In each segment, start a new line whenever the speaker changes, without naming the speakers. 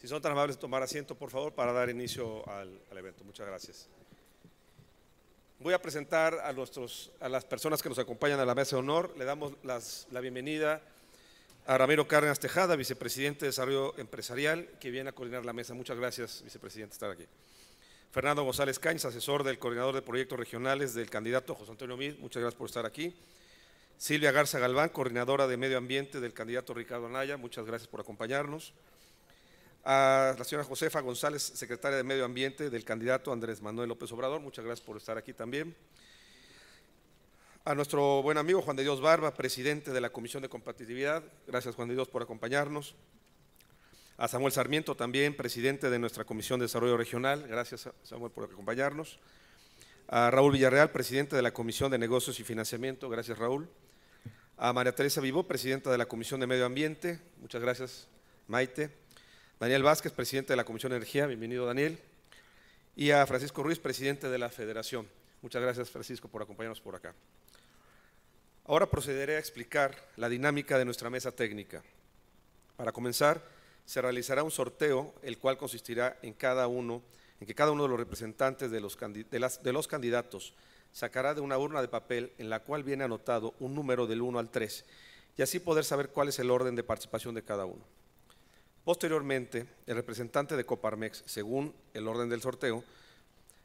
Si son tan amables tomar asiento, por favor, para dar inicio al, evento. Muchas gracias. Voy a presentar a, nuestros, a las personas que nos acompañan a la mesa de honor. Le damos la bienvenida a Ramiro Cárdenas Tejada, vicepresidente de Desarrollo Empresarial, que viene a coordinar la mesa. Muchas gracias, vicepresidente, estar aquí. Fernando González Cañas, asesor del coordinador de proyectos regionales del candidato José Antonio Mid. Muchas gracias por estar aquí. Silvia Garza Galván, coordinadora de medio ambiente del candidato Ricardo Anaya. Muchas gracias por acompañarnos a la señora Josefa González, secretaria de Medio Ambiente del candidato Andrés Manuel López Obrador. Muchas gracias por estar aquí también. A nuestro buen amigo Juan de Dios Barba, presidente de la Comisión de Competitividad. Gracias Juan de Dios por acompañarnos. A Samuel Sarmiento también, presidente de nuestra Comisión de Desarrollo Regional. Gracias Samuel por acompañarnos. A Raúl Villarreal, presidente de la Comisión de Negocios y Financiamiento. Gracias Raúl. A María Teresa Vivó, presidenta de la Comisión de Medio Ambiente. Muchas gracias Maite. Daniel Vázquez, presidente de la Comisión de Energía, bienvenido Daniel, y a Francisco Ruiz, presidente de la Federación. Muchas gracias Francisco por acompañarnos por acá. Ahora procederé a explicar la dinámica de nuestra mesa técnica. Para comenzar, se realizará un sorteo, el cual consistirá en, cada uno, en que cada uno de los representantes de los, de, los candidatos sacará de una urna de papel en la cual viene anotado un número del 1 al 3 y así poder saber cuál es el orden de participación de cada uno. Posteriormente, el representante de Coparmex, según el orden del sorteo,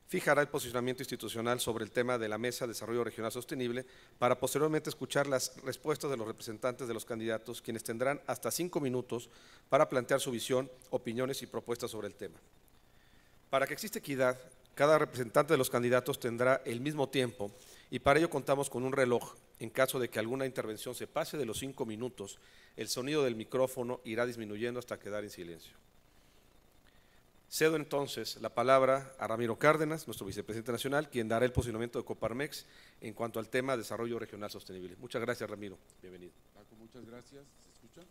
fijará el posicionamiento institucional sobre el tema de la Mesa de Desarrollo Regional Sostenible para posteriormente escuchar las respuestas de los representantes de los candidatos, quienes tendrán hasta cinco minutos para plantear su visión, opiniones y propuestas sobre el tema. Para que exista equidad, cada representante de los candidatos tendrá el mismo tiempo y para ello contamos con un reloj en caso de que alguna intervención se pase de los cinco minutos el sonido del micrófono irá disminuyendo hasta quedar en silencio. Cedo entonces la palabra a Ramiro Cárdenas, nuestro vicepresidente nacional, quien dará el posicionamiento de Coparmex en cuanto al tema de desarrollo regional sostenible. Muchas gracias, Ramiro. Bienvenido.
Paco, muchas gracias. ¿Se escucha?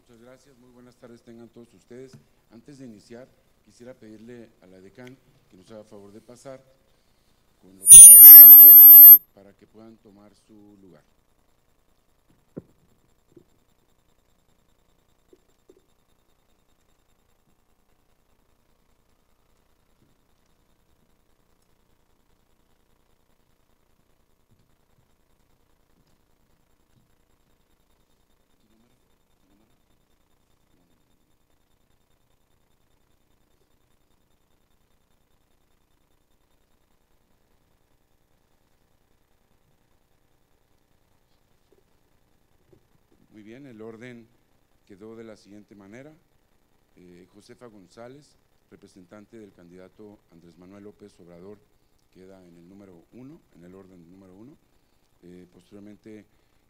Muchas gracias. Muy buenas tardes tengan todos ustedes. Antes de iniciar, quisiera pedirle a la decán que nos haga favor de pasar con los representantes eh, para que puedan tomar su lugar. El orden quedó de la siguiente manera. Eh, Josefa González, representante del candidato Andrés Manuel López Obrador, queda en el número uno, en el orden número uno. Eh, posteriormente,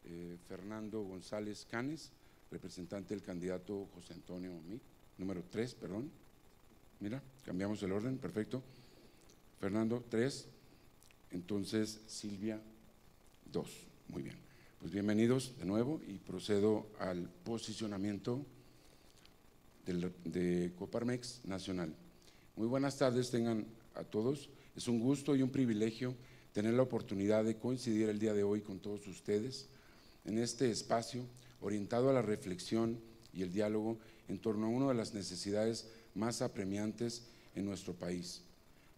eh, Fernando González Canes, representante del candidato José Antonio Mic, número tres, perdón. Mira, cambiamos el orden, perfecto. Fernando, tres. Entonces, Silvia, dos. Muy bien. Pues bienvenidos de nuevo y procedo al posicionamiento de Coparmex Nacional. Muy buenas tardes tengan a todos. Es un gusto y un privilegio tener la oportunidad de coincidir el día de hoy con todos ustedes en este espacio orientado a la reflexión y el diálogo en torno a una de las necesidades más apremiantes en nuestro país,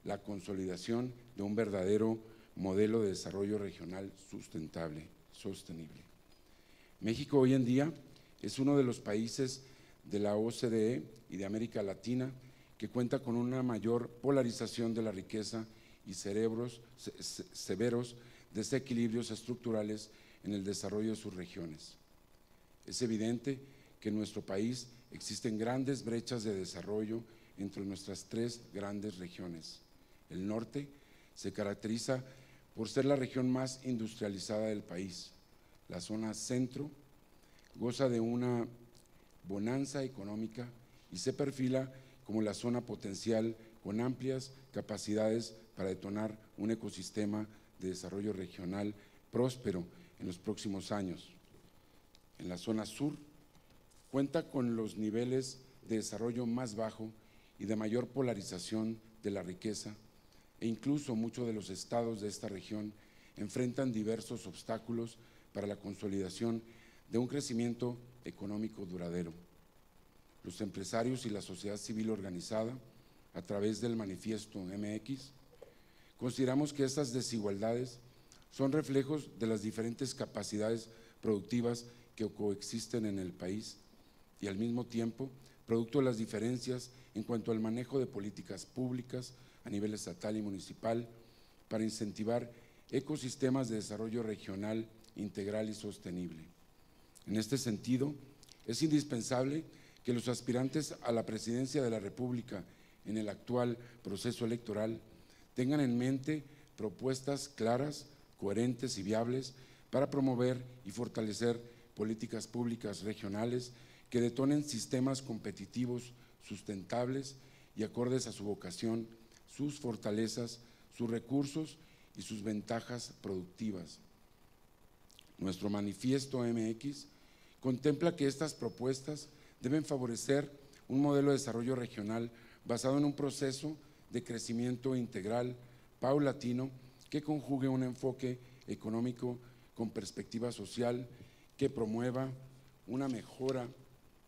la consolidación de un verdadero modelo de desarrollo regional sustentable sostenible. México hoy en día es uno de los países de la OCDE y de América Latina que cuenta con una mayor polarización de la riqueza y cerebros severos desequilibrios estructurales en el desarrollo de sus regiones. Es evidente que en nuestro país existen grandes brechas de desarrollo entre nuestras tres grandes regiones. El norte se caracteriza por ser la región más industrializada del país. La zona centro goza de una bonanza económica y se perfila como la zona potencial con amplias capacidades para detonar un ecosistema de desarrollo regional próspero en los próximos años. En la zona sur cuenta con los niveles de desarrollo más bajo y de mayor polarización de la riqueza e incluso muchos de los estados de esta región enfrentan diversos obstáculos para la consolidación de un crecimiento económico duradero. los empresarios y la sociedad civil organizada a través del manifiesto MX, consideramos que estas desigualdades son reflejos de las diferentes capacidades productivas que coexisten en el país y al mismo tiempo producto de las diferencias en cuanto al manejo de políticas públicas a nivel estatal y municipal para incentivar ecosistemas de desarrollo regional integral y sostenible. En este sentido, es indispensable que los aspirantes a la presidencia de la República en el actual proceso electoral tengan en mente propuestas claras, coherentes y viables para promover y fortalecer políticas públicas regionales que detonen sistemas competitivos sustentables y acordes a su vocación, sus fortalezas, sus recursos y sus ventajas productivas. Nuestro manifiesto MX contempla que estas propuestas deben favorecer un modelo de desarrollo regional basado en un proceso de crecimiento integral, paulatino, que conjugue un enfoque económico con perspectiva social, que promueva una mejora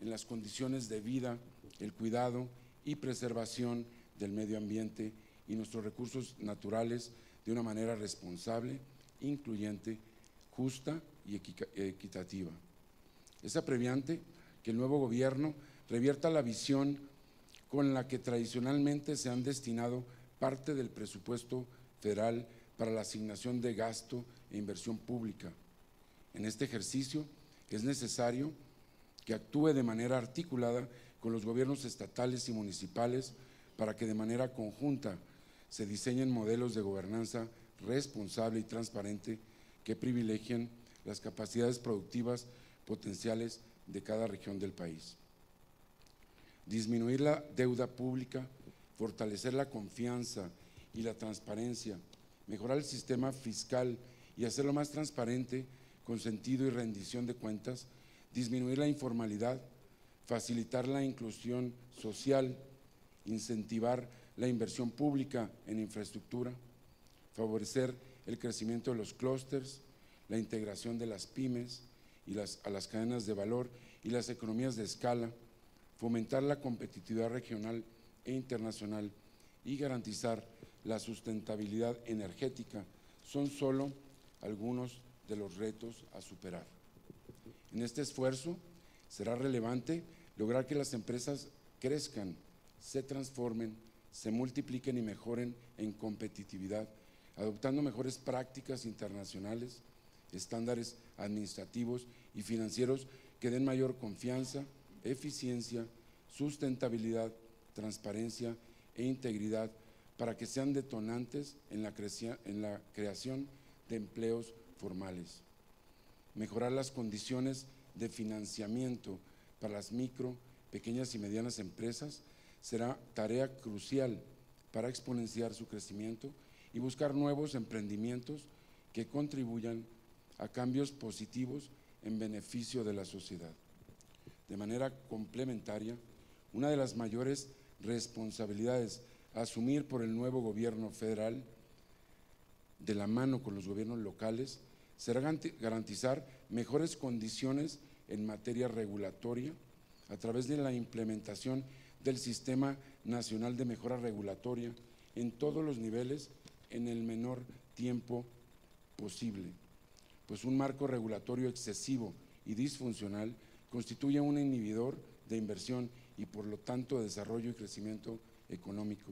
en las condiciones de vida, el cuidado y preservación del medio ambiente y nuestros recursos naturales de una manera responsable, incluyente, justa y equitativa. Es apremiante que el nuevo gobierno revierta la visión con la que tradicionalmente se han destinado parte del presupuesto federal para la asignación de gasto e inversión pública. En este ejercicio es necesario que actúe de manera articulada con los gobiernos estatales y municipales para que de manera conjunta se diseñen modelos de gobernanza responsable y transparente que privilegien las capacidades productivas potenciales de cada región del país. Disminuir la deuda pública, fortalecer la confianza y la transparencia, mejorar el sistema fiscal y hacerlo más transparente con sentido y rendición de cuentas, disminuir la informalidad, facilitar la inclusión social, incentivar la inversión pública en infraestructura, favorecer el crecimiento de los clústeres, la integración de las pymes y las, a las cadenas de valor y las economías de escala, fomentar la competitividad regional e internacional y garantizar la sustentabilidad energética son solo algunos de los retos a superar. En este esfuerzo será relevante lograr que las empresas crezcan, se transformen, se multipliquen y mejoren en competitividad, adoptando mejores prácticas internacionales, estándares administrativos y financieros que den mayor confianza, eficiencia, sustentabilidad, transparencia e integridad para que sean detonantes en la, creación de empleos formales. Mejorar las condiciones de financiamiento para las micro, pequeñas y medianas empresas será tarea crucial para exponenciar su crecimiento y buscar nuevos emprendimientos que contribuyan a cambios positivos en beneficio de la sociedad. De manera complementaria, una de las mayores responsabilidades a asumir por el nuevo gobierno federal, de la mano con los gobiernos locales, será garantizar mejores condiciones en materia regulatoria a través de la implementación del Sistema Nacional de Mejora Regulatoria en todos los niveles en el menor tiempo posible pues un marco regulatorio excesivo y disfuncional constituye un inhibidor de inversión y por lo tanto de desarrollo y crecimiento económico.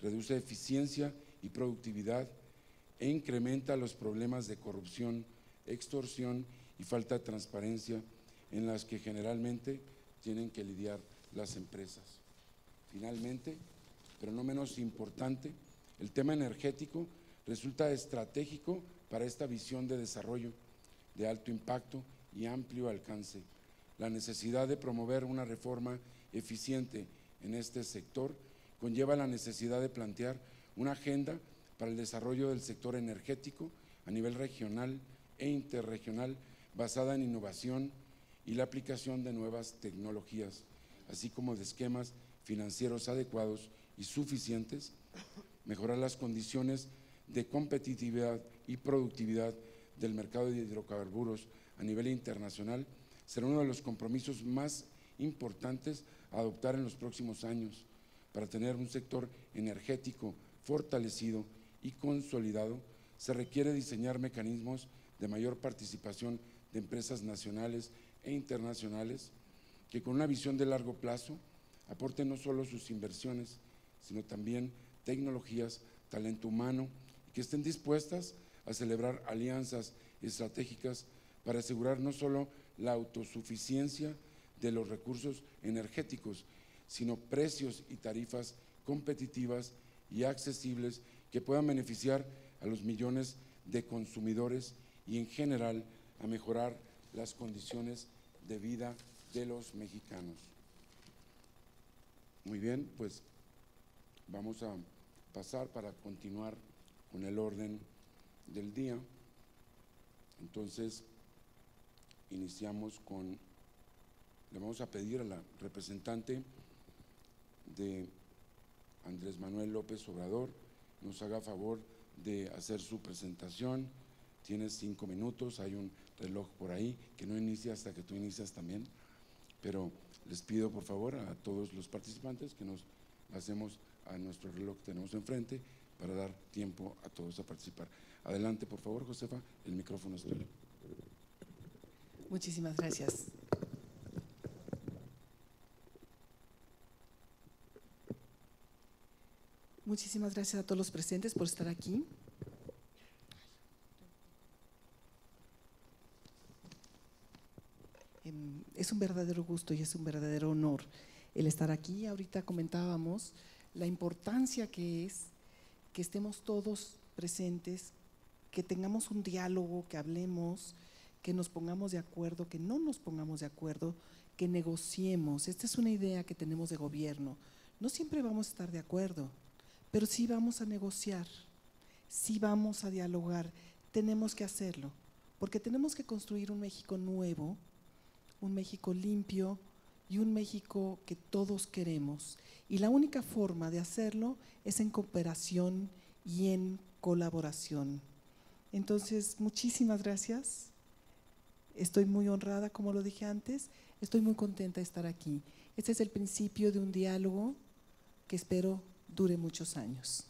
Reduce eficiencia y productividad e incrementa los problemas de corrupción, extorsión y falta de transparencia en las que generalmente tienen que lidiar las empresas. Finalmente, pero no menos importante, el tema energético resulta estratégico para esta visión de desarrollo de alto impacto y amplio alcance. La necesidad de promover una reforma eficiente en este sector conlleva la necesidad de plantear una agenda para el desarrollo del sector energético a nivel regional e interregional basada en innovación y la aplicación de nuevas tecnologías, así como de esquemas financieros adecuados y suficientes, mejorar las condiciones de competitividad y productividad del mercado de hidrocarburos a nivel internacional será uno de los compromisos más importantes a adoptar en los próximos años para tener un sector energético fortalecido y consolidado, se requiere diseñar mecanismos de mayor participación de empresas nacionales e internacionales que con una visión de largo plazo aporten no solo sus inversiones, sino también tecnologías, talento humano y que estén dispuestas a celebrar alianzas estratégicas para asegurar no solo la autosuficiencia de los recursos energéticos, sino precios y tarifas competitivas y accesibles que puedan beneficiar a los millones de consumidores y en general a mejorar las condiciones de vida de los mexicanos. Muy bien, pues vamos a pasar para continuar con el orden del día. Entonces, iniciamos con, le vamos a pedir a la representante de Andrés Manuel López Obrador, nos haga favor de hacer su presentación. Tienes cinco minutos, hay un reloj por ahí que no inicia hasta que tú inicias también, pero les pido por favor a todos los participantes que nos hacemos a nuestro reloj que tenemos enfrente para dar tiempo a todos a participar. Adelante, por favor, Josefa, el micrófono es tuyo.
Muchísimas gracias. Muchísimas gracias a todos los presentes por estar aquí. Es un verdadero gusto y es un verdadero honor el estar aquí. Ahorita comentábamos la importancia que es que estemos todos presentes, que tengamos un diálogo, que hablemos, que nos pongamos de acuerdo, que no nos pongamos de acuerdo, que negociemos. Esta es una idea que tenemos de gobierno. No siempre vamos a estar de acuerdo, pero sí vamos a negociar, sí vamos a dialogar. Tenemos que hacerlo, porque tenemos que construir un México nuevo, un México limpio y un México que todos queremos. Y la única forma de hacerlo es en cooperación y en colaboración. Entonces, muchísimas gracias. Estoy muy honrada, como lo dije antes. Estoy muy contenta de estar aquí. Este es el principio de un diálogo que espero dure muchos años.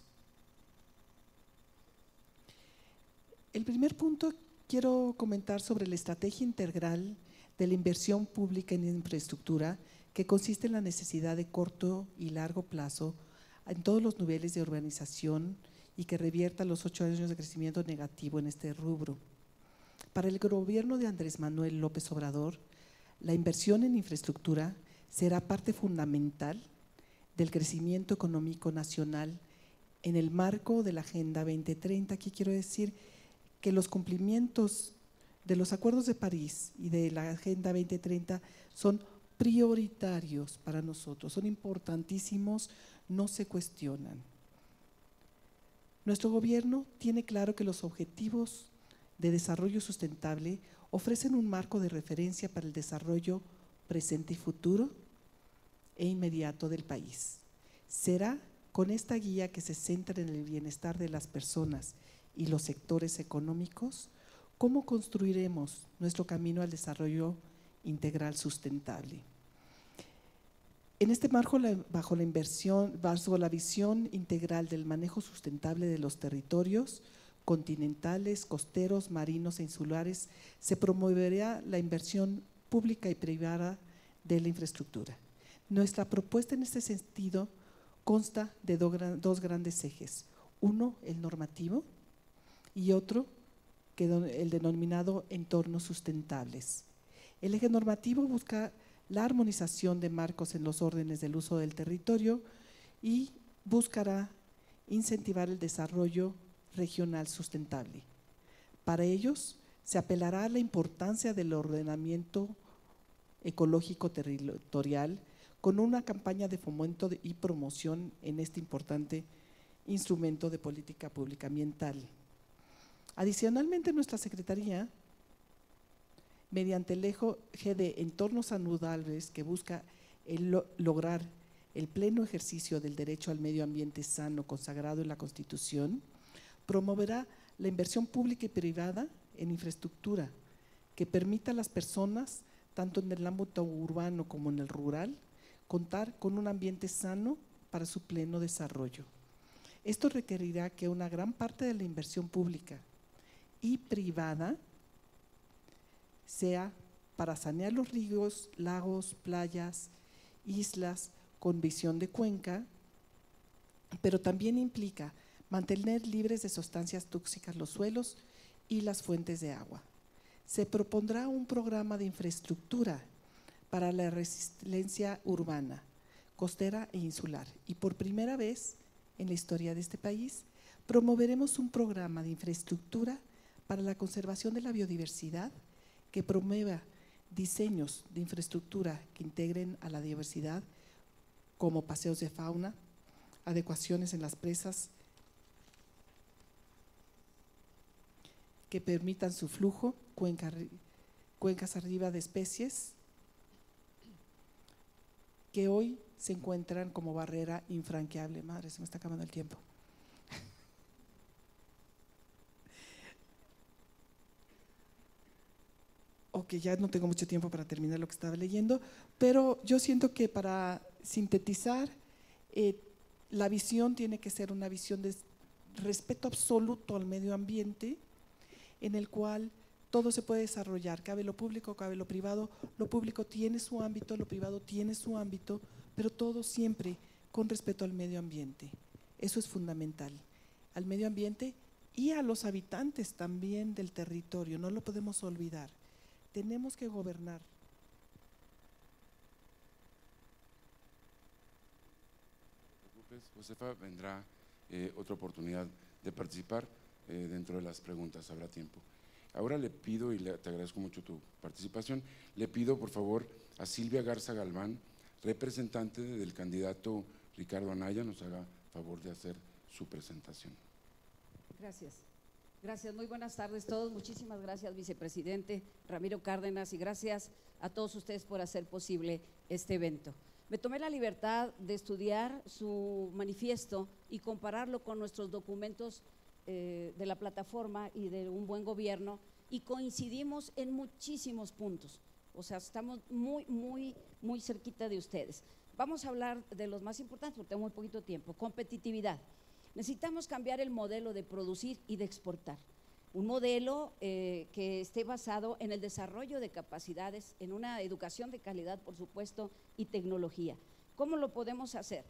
El primer punto quiero comentar sobre la estrategia integral de la inversión pública en infraestructura, que consiste en la necesidad de corto y largo plazo en todos los niveles de urbanización y que revierta los ocho años de crecimiento negativo en este rubro. Para el gobierno de Andrés Manuel López Obrador, la inversión en infraestructura será parte fundamental del crecimiento económico nacional en el marco de la Agenda 2030. Aquí quiero decir que los cumplimientos de los acuerdos de París y de la Agenda 2030 son prioritarios para nosotros, son importantísimos, no se cuestionan. Nuestro gobierno tiene claro que los objetivos de desarrollo sustentable ofrecen un marco de referencia para el desarrollo presente y futuro e inmediato del país. Será con esta guía que se centra en el bienestar de las personas y los sectores económicos cómo construiremos nuestro camino al desarrollo integral sustentable. En este marco, bajo la inversión, bajo la visión integral del manejo sustentable de los territorios continentales, costeros, marinos e insulares, se promoverá la inversión pública y privada de la infraestructura. Nuestra propuesta en este sentido consta de dos grandes ejes. Uno, el normativo, y otro, el denominado entornos sustentables. El eje normativo busca la armonización de marcos en los órdenes del uso del territorio y buscará incentivar el desarrollo regional sustentable. Para ellos, se apelará a la importancia del ordenamiento ecológico territorial con una campaña de fomento y promoción en este importante instrumento de política pública ambiental. Adicionalmente, nuestra Secretaría, mediante el eje de entornos saludables que busca lograr el pleno ejercicio del derecho al medio ambiente sano consagrado en la Constitución, promoverá la inversión pública y privada en infraestructura que permita a las personas tanto en el ámbito urbano como en el rural, contar con un ambiente sano para su pleno desarrollo. Esto requerirá que una gran parte de la inversión pública y privada sea para sanear los ríos, lagos, playas, islas con visión de cuenca, pero también implica mantener libres de sustancias tóxicas los suelos y las fuentes de agua. Se propondrá un programa de infraestructura para la resiliencia urbana, costera e insular. Y por primera vez en la historia de este país, promoveremos un programa de infraestructura para la conservación de la biodiversidad que promueva diseños de infraestructura que integren a la diversidad, como paseos de fauna, adecuaciones en las presas que permitan su flujo, cuencas arriba de especies que hoy se encuentran como barrera infranqueable. Madre, se me está acabando el tiempo. Ok, ya no tengo mucho tiempo para terminar lo que estaba leyendo, pero yo siento que para sintetizar, eh, la visión tiene que ser una visión de respeto absoluto al medio ambiente, en el cual todo se puede desarrollar, cabe lo público, cabe lo privado, lo público tiene su ámbito, lo privado tiene su ámbito, pero todo siempre con respeto al medio ambiente. Eso es fundamental, al medio ambiente y a los habitantes también del territorio, no lo podemos olvidar. Tenemos que gobernar.
Josefa, vendrá eh, otra oportunidad de participar eh, dentro de las preguntas, habrá tiempo. Ahora le pido, y le, te agradezco mucho tu participación, le pido por favor a Silvia Garza Galván, representante del candidato Ricardo Anaya, nos haga favor de hacer su presentación.
Gracias. Gracias, muy buenas tardes a todos. Muchísimas gracias, vicepresidente Ramiro Cárdenas, y gracias a todos ustedes por hacer posible este evento. Me tomé la libertad de estudiar su manifiesto y compararlo con nuestros documentos eh, de la plataforma y de un buen gobierno y coincidimos en muchísimos puntos. O sea, estamos muy, muy, muy cerquita de ustedes. Vamos a hablar de los más importantes porque tengo muy poquito tiempo. Competitividad. Necesitamos cambiar el modelo de producir y de exportar. Un modelo eh, que esté basado en el desarrollo de capacidades, en una educación de calidad, por supuesto, y tecnología. ¿Cómo lo podemos hacer?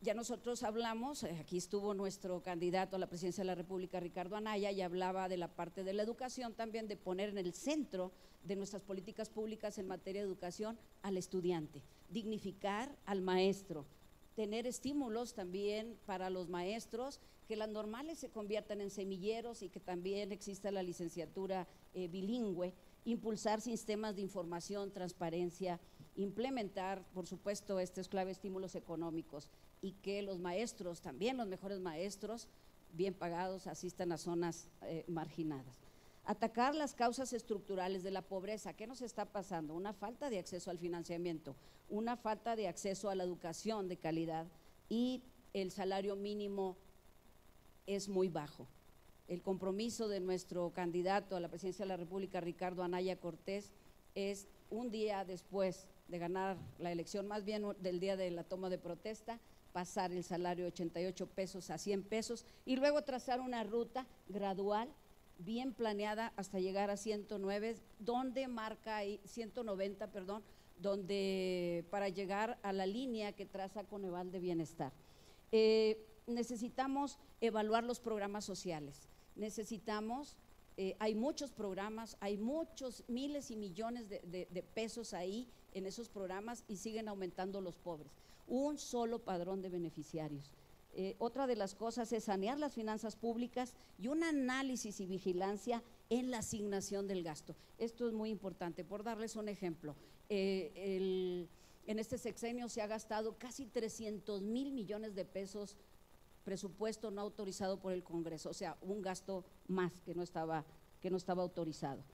Ya nosotros hablamos, eh, aquí estuvo nuestro candidato a la presidencia de la República, Ricardo Anaya, y hablaba de la parte de la educación también, de poner en el centro de nuestras políticas públicas en materia de educación al estudiante, dignificar al maestro, tener estímulos también para los maestros, que las normales se conviertan en semilleros y que también exista la licenciatura eh, bilingüe, impulsar sistemas de información, transparencia, implementar, por supuesto, estos clave estímulos económicos y que los maestros, también los mejores maestros, bien pagados, asistan a zonas eh, marginadas. Atacar las causas estructurales de la pobreza. ¿Qué nos está pasando? Una falta de acceso al financiamiento, una falta de acceso a la educación de calidad y el salario mínimo es muy bajo. El compromiso de nuestro candidato a la presidencia de la República, Ricardo Anaya Cortés, es un día después de ganar la elección, más bien del día de la toma de protesta, pasar el salario de 88 pesos a 100 pesos y luego trazar una ruta gradual bien planeada hasta llegar a 109, donde marca ahí, 190, perdón, donde para llegar a la línea que traza Coneval de Bienestar. Eh, necesitamos evaluar los programas sociales, necesitamos, eh, hay muchos programas, hay muchos miles y millones de pesos ahí en esos programas y siguen aumentando los pobres. Un solo padrón de beneficiarios eh, otra de las cosas es sanear las finanzas públicas y un análisis y vigilancia en la asignación del gasto. Esto es muy importante. Por darles un ejemplo, eh, en este sexenio se ha gastado casi 300 mil millones de pesos presupuesto no autorizado por el Congreso, o sea, un gasto más que no estaba, que no estaba autorizado.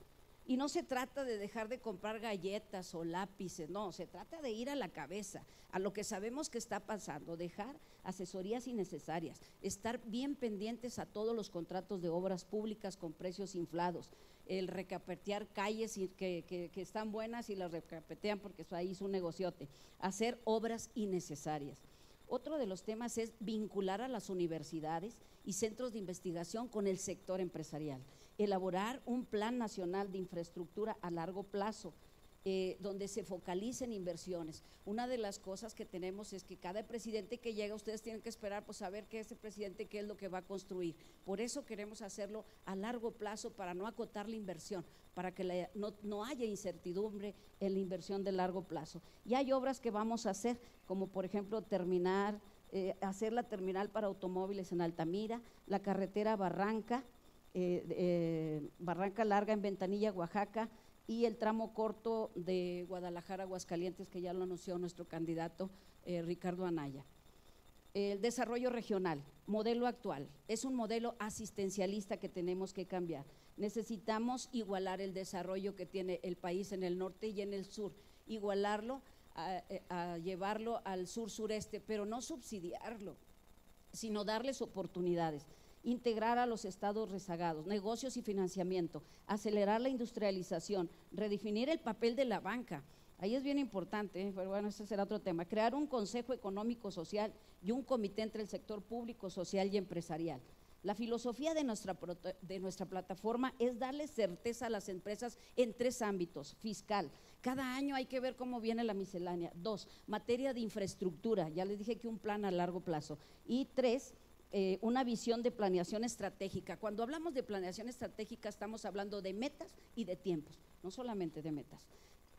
Y no se trata de dejar de comprar galletas o lápices, no, se trata de ir a la cabeza, a lo que sabemos que está pasando, dejar asesorías innecesarias, estar bien pendientes a todos los contratos de obras públicas con precios inflados, el recapetear calles que, están buenas y las recapetean porque ahí es un negociote, hacer obras innecesarias. Otro de los temas es vincular a las universidades y centros de investigación con el sector empresarial elaborar un plan nacional de infraestructura a largo plazo. Eh, donde se focalicen inversiones. Una de las cosas que tenemos es que cada presidente que llega, ustedes tienen que esperar pues saber que ese presidente qué es lo que va a construir. Por eso queremos hacerlo a largo plazo para no acotar la inversión, para que no, haya incertidumbre en la inversión de largo plazo. Y hay obras que vamos a hacer, como por ejemplo terminar, eh, hacer la terminal para automóviles en Altamira, la carretera Barranca, eh, eh, Barranca Larga en Ventanilla, Oaxaca, y el tramo corto de Guadalajara, Aguascalientes, que ya lo anunció nuestro candidato eh, Ricardo Anaya. El desarrollo regional, modelo actual, es un modelo asistencialista que tenemos que cambiar. Necesitamos igualar el desarrollo que tiene el país en el norte y en el sur, igualarlo a llevarlo al sur-sureste, pero no subsidiarlo, sino darles oportunidades integrar a los estados rezagados, negocios y financiamiento, acelerar la industrialización, redefinir el papel de la banca. Ahí es bien importante, ¿eh? pero bueno, ese será otro tema. Crear un consejo económico social y un comité entre el sector público, social y empresarial. La filosofía de nuestra, de nuestra plataforma es darle certeza a las empresas en tres ámbitos. Fiscal, cada año hay que ver cómo viene la miscelánea. Dos, materia de infraestructura, ya les dije que un plan a largo plazo. Y tres, eh, una visión de planeación estratégica. Cuando hablamos de planeación estratégica estamos hablando de metas y de tiempos, no solamente de metas.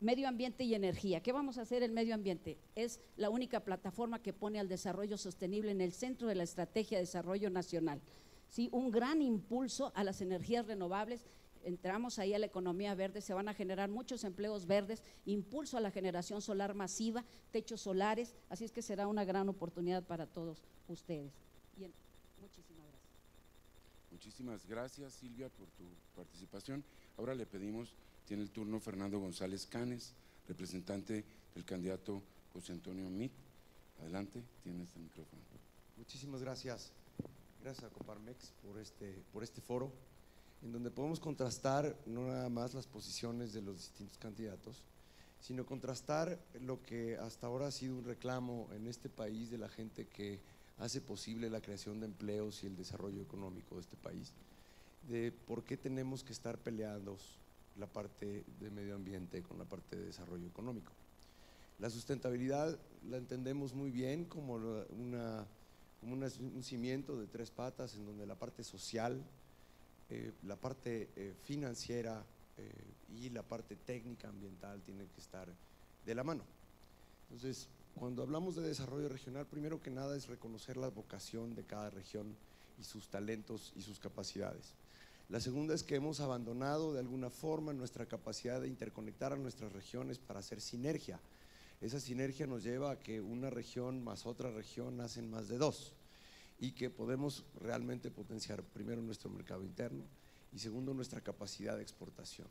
Medio ambiente y energía. ¿Qué vamos a hacer en medio ambiente? Es la única plataforma que pone al desarrollo sostenible en el centro de la estrategia de desarrollo nacional. ¿Sí? Un gran impulso a las energías renovables entramos ahí a la economía verde, se van a generar muchos empleos verdes, impulso a la generación solar masiva, techos solares, así es que será una gran oportunidad para todos ustedes. Muchísimas gracias.
Muchísimas gracias Silvia por tu participación. Ahora le pedimos, tiene el turno Fernando González Canes, representante del candidato José Antonio Mit. Adelante, tiene este micrófono.
Muchísimas gracias. Gracias a Coparmex por este, por este foro, en donde podemos contrastar no nada más las posiciones de los distintos candidatos, sino contrastar lo que hasta ahora ha sido un reclamo en este país de la gente que hace posible la creación de empleos y el desarrollo económico de este país, por qué tenemos que estar peleando la parte de medio ambiente con la parte de desarrollo económico. La sustentabilidad la entendemos muy bien como, una, un cimiento de tres patas en donde la parte social, eh, la parte eh, financiera eh, y la parte técnica ambiental tienen que estar de la mano. Entonces, cuando hablamos de desarrollo regional, primero que nada es reconocer la vocación de cada región y sus talentos y sus capacidades. La segunda es que hemos abandonado de alguna forma nuestra capacidad de interconectar a nuestras regiones para hacer sinergia. Esa sinergia nos lleva a que una región más otra región hacen más de dos y que podemos realmente potenciar primero nuestro mercado interno y segundo nuestra capacidad de exportación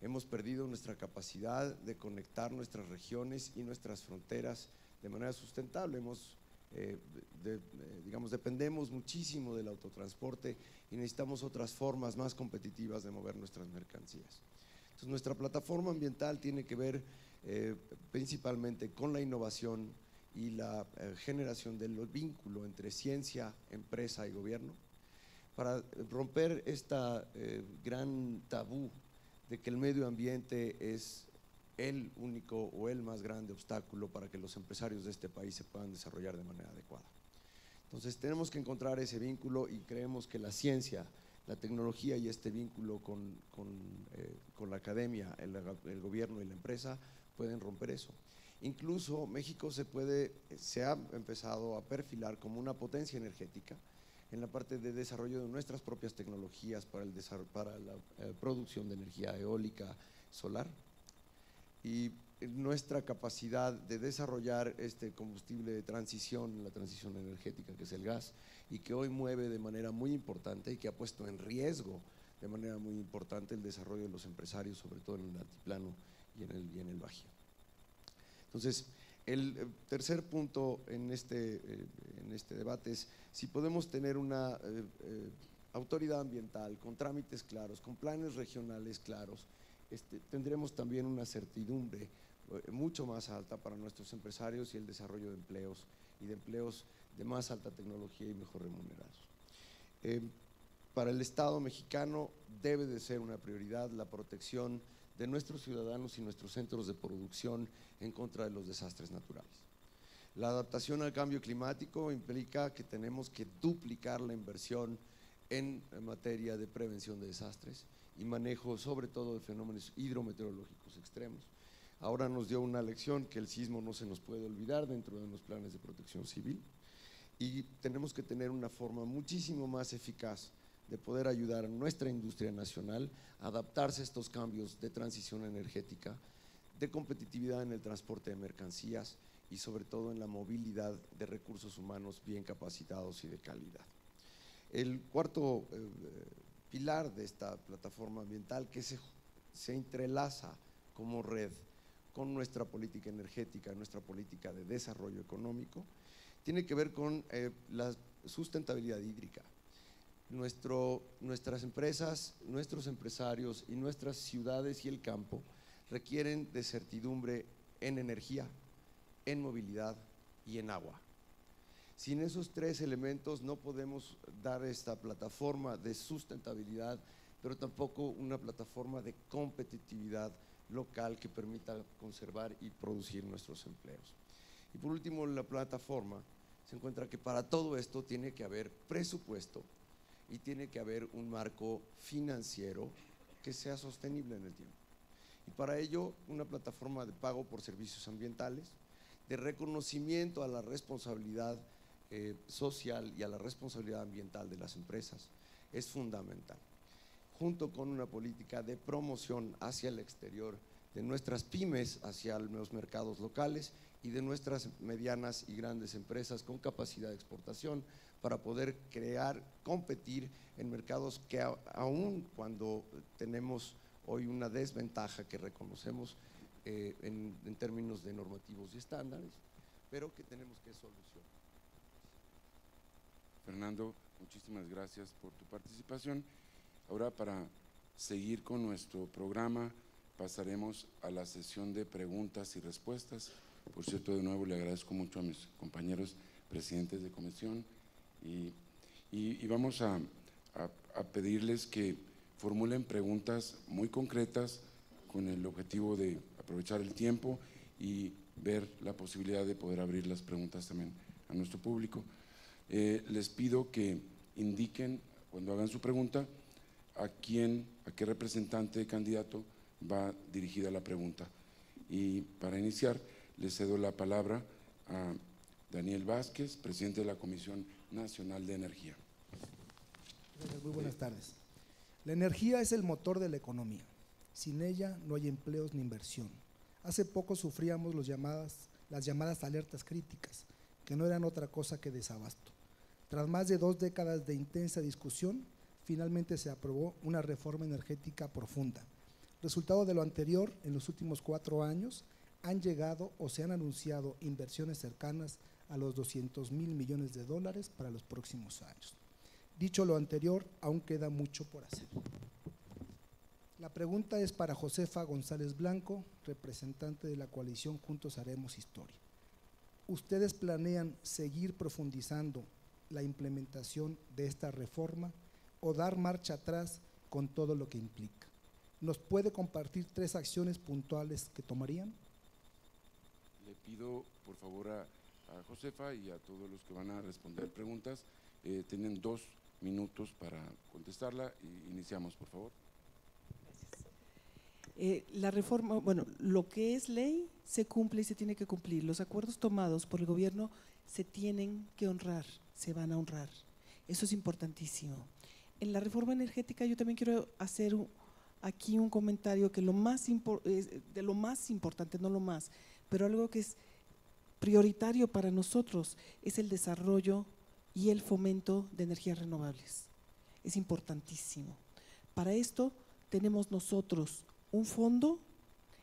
hemos perdido nuestra capacidad de conectar nuestras regiones y nuestras fronteras de manera sustentable. Hemos, eh, eh, digamos, dependemos muchísimo del autotransporte y necesitamos otras formas más competitivas de mover nuestras mercancías. Entonces, nuestra plataforma ambiental tiene que ver eh, principalmente con la innovación y la generación del vínculo entre ciencia, empresa y gobierno para romper esta gran tabú de que el medio ambiente es el único o el más grande obstáculo para que los empresarios de este país se puedan desarrollar de manera adecuada. Entonces tenemos que encontrar ese vínculo y creemos que la ciencia, la tecnología y este vínculo con, eh, la academia, el, el, gobierno y la empresa pueden romper eso. Incluso México se, puede, se ha empezado a perfilar como una potencia energética en la parte de desarrollo de nuestras propias tecnologías para, el para la eh, producción de energía eólica solar y nuestra capacidad de desarrollar este combustible de transición, la transición energética que es el gas y que hoy mueve de manera muy importante y que ha puesto en riesgo de manera muy importante el desarrollo de los empresarios, sobre todo en el altiplano y en el, y en el bajío. Entonces, el eh, tercer punto en este, eh, en este debate es si podemos tener una eh, autoridad ambiental con trámites claros, con planes regionales claros, este, tendremos también una certidumbre mucho más alta para nuestros empresarios y el desarrollo de empleos y de empleos de más alta tecnología y mejor remunerados. Para el Estado mexicano debe de ser una prioridad la protección de nuestros ciudadanos y nuestros centros de producción en contra de los desastres naturales. La adaptación al cambio climático implica que tenemos que duplicar la inversión en materia de prevención de desastres y manejo sobre todo de fenómenos hidrometeorológicos extremos. Ahora nos dio una lección que el sismo no se nos puede olvidar dentro de los planes de protección civil y tenemos que tener una forma muchísimo más eficaz de poder ayudar a nuestra industria nacional a adaptarse a estos cambios de transición energética, de competitividad en el transporte de mercancías y sobre todo en la movilidad de recursos humanos bien capacitados y de calidad. El cuarto eh, pilar de esta plataforma ambiental que se, se entrelaza como red con nuestra política energética, nuestra política de desarrollo económico, tiene que ver con eh, la sustentabilidad hídrica. Nuestro, nuestras empresas, nuestros empresarios y nuestras ciudades y el campo requieren de certidumbre en energía, en movilidad y en agua. Sin esos tres elementos no podemos dar esta plataforma de sustentabilidad, pero tampoco una plataforma de competitividad local que permita conservar y producir nuestros empleos. Y por último, la plataforma se encuentra que para todo esto tiene que haber presupuesto y tiene que haber un marco financiero que sea sostenible en el tiempo. Y para ello, una plataforma de pago por servicios ambientales, de reconocimiento a la responsabilidad eh, social y a la responsabilidad ambiental de las empresas es fundamental, junto con una política de promoción hacia el exterior de nuestras pymes hacia los mercados locales y de nuestras medianas y grandes empresas con capacidad de exportación para poder crear, competir en mercados que aún cuando tenemos hoy una desventaja que reconocemos eh, en, en términos de normativos y estándares, pero que tenemos que solucionar.
Fernando, muchísimas gracias por tu participación. Ahora para seguir con nuestro programa pasaremos a la sesión de preguntas y respuestas. Por cierto, de nuevo le agradezco mucho a mis compañeros presidentes de comisión y, y, y vamos a, a, a pedirles que formulen preguntas muy concretas con el objetivo de aprovechar el tiempo y ver la posibilidad de poder abrir las preguntas también a nuestro público. Eh, les pido que indiquen cuando hagan su pregunta a quién, a qué representante candidato va dirigida la pregunta. Y para iniciar, le cedo la palabra a Daniel Vázquez, presidente de la Comisión Nacional de Energía.
Muy buenas tardes. La energía es el motor de la economía. Sin ella no hay empleos ni inversión. Hace poco sufríamos los llamadas, las llamadas alertas críticas, que no eran otra cosa que desabasto. Tras más de dos décadas de intensa discusión, finalmente se aprobó una reforma energética profunda. Resultado de lo anterior, en los últimos cuatro años han llegado o se han anunciado inversiones cercanas a los 200 mil millones de dólares para los próximos años. Dicho lo anterior, aún queda mucho por hacer. La pregunta es para Josefa González Blanco, representante de la coalición Juntos Haremos Historia. ¿Ustedes planean seguir profundizando la implementación de esta reforma o dar marcha atrás con todo lo que implica? ¿Nos puede compartir tres acciones puntuales que tomarían?
Le pido, por favor, a, Josefa y a todos los que van a responder preguntas, eh, tienen dos minutos para contestarla y iniciamos, por favor.
Eh, la reforma, bueno, lo que es ley se cumple y se tiene que cumplir. Los acuerdos tomados por el gobierno se tienen que honrar, se van a honrar. Eso es importantísimo. En la reforma energética yo también quiero hacer aquí un comentario que lo más de lo más importante, no lo más, pero algo que es prioritario para nosotros es el desarrollo y el fomento de energías renovables. Es importantísimo Para esto tenemos nosotros un fondo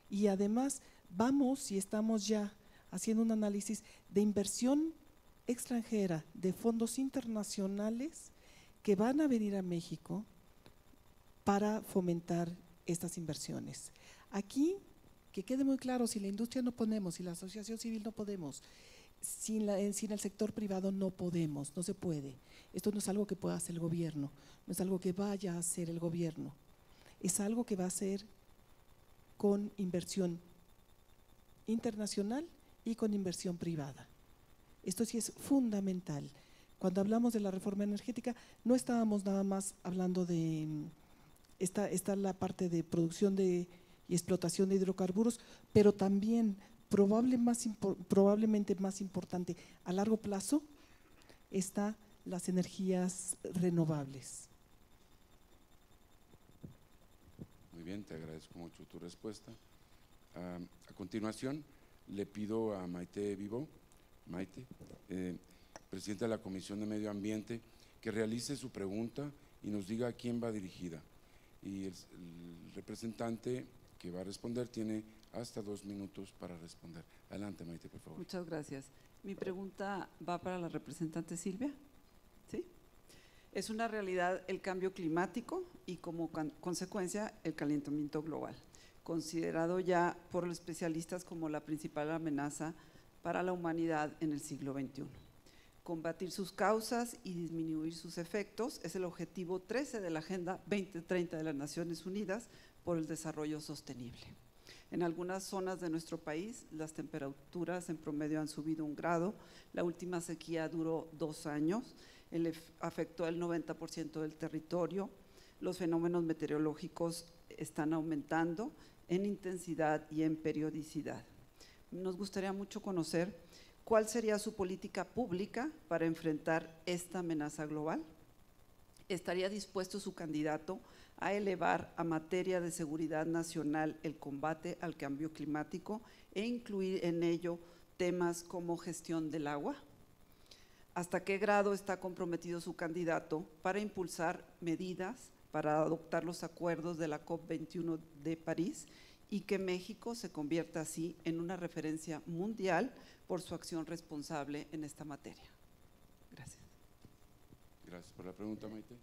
y además vamos y estamos ya haciendo un análisis de inversión extranjera, de fondos internacionales que van a venir a México para fomentar estas inversiones. Aquí, que quede muy claro, si la industria no ponemos, si la asociación civil no podemos, sin, la, sin el sector privado no podemos, no se puede. Esto no es algo que pueda hacer el gobierno, no es algo que vaya a hacer el gobierno, es algo que va a hacer con inversión internacional y con inversión privada. Esto sí es fundamental. Cuando hablamos de la reforma energética, no estábamos nada más hablando de, esta, esta la parte de producción de, y explotación de hidrocarburos, pero también probablemente más importante a largo plazo está las energías renovables.
Muy bien, te agradezco mucho tu respuesta. A continuación, le pido a Maite Vivo, Maite, eh, presidenta de la Comisión de Medio Ambiente, que realice su pregunta y nos diga a quién va dirigida. Y el representante que va a responder tiene hasta dos minutos para responder. Adelante, Maite, por favor.
Muchas gracias. Mi pregunta va para la representante Silvia. ¿Sí? Es una realidad el cambio climático y como consecuencia el calentamiento global, considerado ya por los especialistas como la principal amenaza para la humanidad en el siglo XXI. Combatir sus causas y disminuir sus efectos es el objetivo 13 de la Agenda 2030 de las Naciones Unidas por el Desarrollo Sostenible. En algunas zonas de nuestro país las temperaturas en promedio han subido un grado, la última sequía duró dos años, afectó al 90% del territorio, los fenómenos meteorológicos están aumentando en intensidad y en periodicidad. Nos gustaría mucho conocer cuál sería su política pública para enfrentar esta amenaza global. ¿Estaría dispuesto su candidato a elevar a materia de seguridad nacional el combate al cambio climático e incluir en ello temas como gestión del agua? ¿Hasta qué grado está comprometido su candidato para impulsar medidas para adoptar los acuerdos de la COP21 de París y que México se convierta así en una referencia mundial por su acción responsable en esta materia? Gracias.
Gracias por la pregunta, Maite.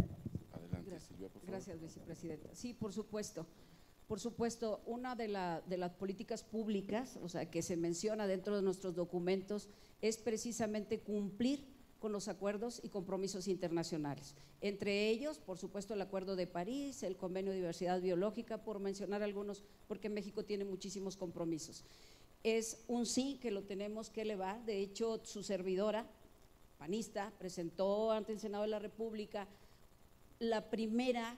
Gracias, vicepresidenta. Sí, por supuesto. Por supuesto, una de, de, las políticas públicas, o sea, que se menciona dentro de nuestros documentos, es precisamente cumplir con los acuerdos y compromisos internacionales. Entre ellos, por supuesto, el Acuerdo de París, el Convenio de Diversidad Biológica, por mencionar algunos, porque México tiene muchísimos compromisos. Es un sí que lo tenemos que elevar. De hecho, su servidora, panista, presentó ante el Senado de la República la primera,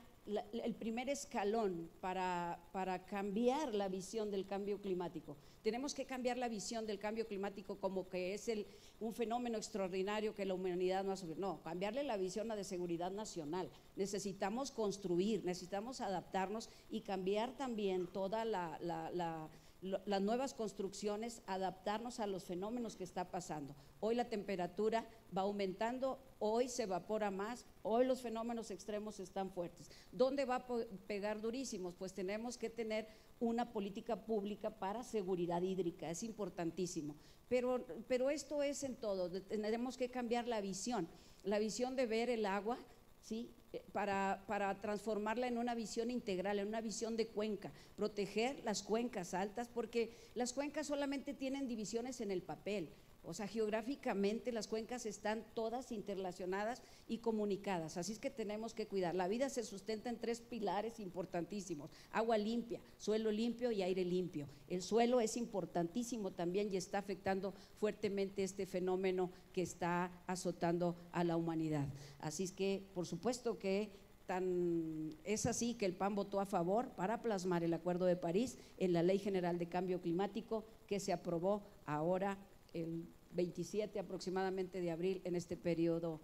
el primer escalón para, para cambiar la visión del cambio climático. Tenemos que cambiar la visión del cambio climático como que es el, un fenómeno extraordinario que la humanidad no va a subir. No, cambiarle la visión a de seguridad nacional. Necesitamos construir, necesitamos adaptarnos y cambiar también toda la, la las nuevas construcciones, adaptarnos a los fenómenos que está pasando. Hoy la temperatura va aumentando, hoy se evapora más, hoy los fenómenos extremos están fuertes. ¿Dónde va a pegar durísimos? Pues tenemos que tener una política pública para seguridad hídrica, es importantísimo. Pero, pero esto es en todo, tenemos que cambiar la visión, la visión de ver el agua, ¿sí? Eh, para, para, transformarla en una visión integral, en una visión de cuenca, proteger las cuencas altas, porque las cuencas solamente tienen divisiones en el papel, o sea, geográficamente las cuencas están todas interrelacionadas y comunicadas, así es que tenemos que cuidar. La vida se sustenta en tres pilares importantísimos, agua limpia, suelo limpio y aire limpio. El suelo es importantísimo también y está afectando fuertemente este fenómeno que está azotando a la humanidad. Así es que, por supuesto que Tan, es así que el PAN votó a favor para plasmar el Acuerdo de París en la Ley General de Cambio Climático que se aprobó ahora el 27 aproximadamente de abril en este periodo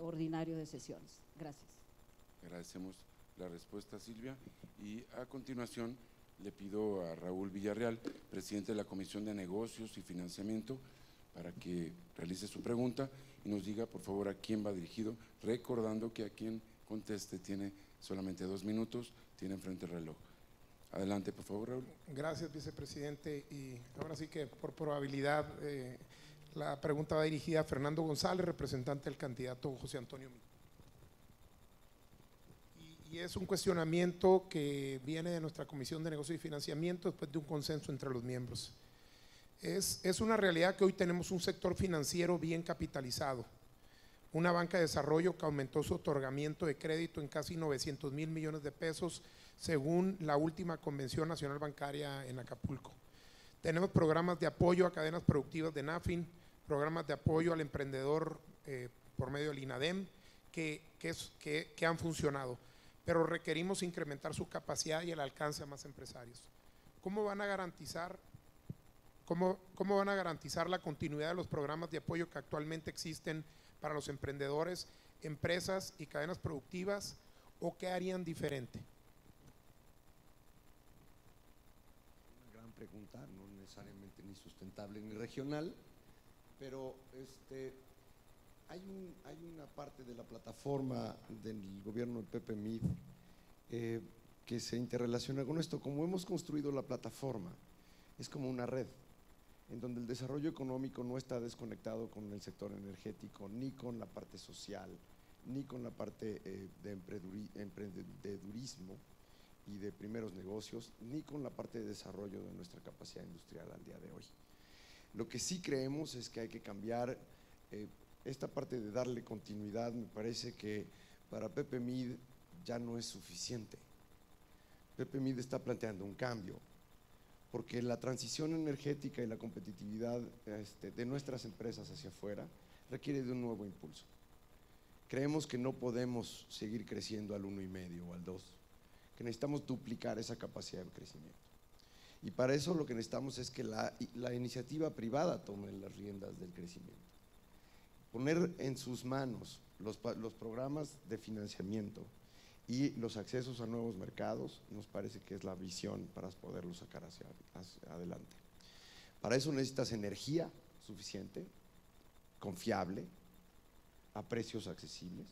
ordinario de sesiones. Gracias.
Agradecemos la respuesta, Silvia. Y a continuación le pido a Raúl Villarreal, presidente de la Comisión de Negocios y Financiamiento, para que realice su pregunta y nos diga, por favor, a quién va dirigido, recordando que a quien conteste tiene solamente dos minutos, tiene enfrente el reloj. Adelante, por favor, Raúl.
Gracias, vicepresidente. Y ahora sí que por probabilidad eh, la pregunta va dirigida a Fernando González, representante del candidato José Antonio Mí. Y, y es un cuestionamiento que viene de nuestra Comisión de Negocio y Financiamiento después de un consenso entre los miembros. Es, es una realidad que hoy tenemos un sector financiero bien capitalizado, una banca de desarrollo que aumentó su otorgamiento de crédito en casi 900 mil millones de pesos según la última Convención Nacional Bancaria en Acapulco. Tenemos programas de apoyo a cadenas productivas de NAFIN, programas de apoyo al emprendedor eh, por medio del INADEM que, que, es, que, que han funcionado, pero requerimos incrementar su capacidad y el alcance a más empresarios. ¿Cómo van a garantizar ¿Cómo, ¿Cómo, van a garantizar la continuidad de los programas de apoyo que actualmente existen para los emprendedores, empresas y cadenas productivas o qué harían diferente?
Una gran pregunta, no necesariamente ni sustentable ni regional, pero este, hay, un, hay una parte de la plataforma del gobierno de Pepe Mid eh, que se interrelaciona con esto. Como hemos construido la plataforma, es como una red en donde el desarrollo económico no está desconectado con el sector energético, ni con la parte social, ni con la parte eh, de emprendedurismo y de primeros negocios, ni con la parte de desarrollo de nuestra capacidad industrial al día de hoy. Lo que sí creemos es que hay que cambiar eh, esta parte de darle continuidad, me parece que para Pepe Mid ya no es suficiente. Pepe Mid está planteando un cambio, porque la transición energética y la competitividad este, de nuestras empresas hacia afuera requiere de un nuevo impulso. Creemos que no podemos seguir creciendo al uno y medio o al 2, que necesitamos duplicar esa capacidad de crecimiento. Y para eso lo que necesitamos es que la, la iniciativa privada tome las riendas del crecimiento. Poner en sus manos los, los programas de financiamiento, y los accesos a nuevos mercados nos parece que es la visión para poderlo sacar hacia, hacia, adelante. Para eso necesitas energía suficiente, confiable, a precios accesibles.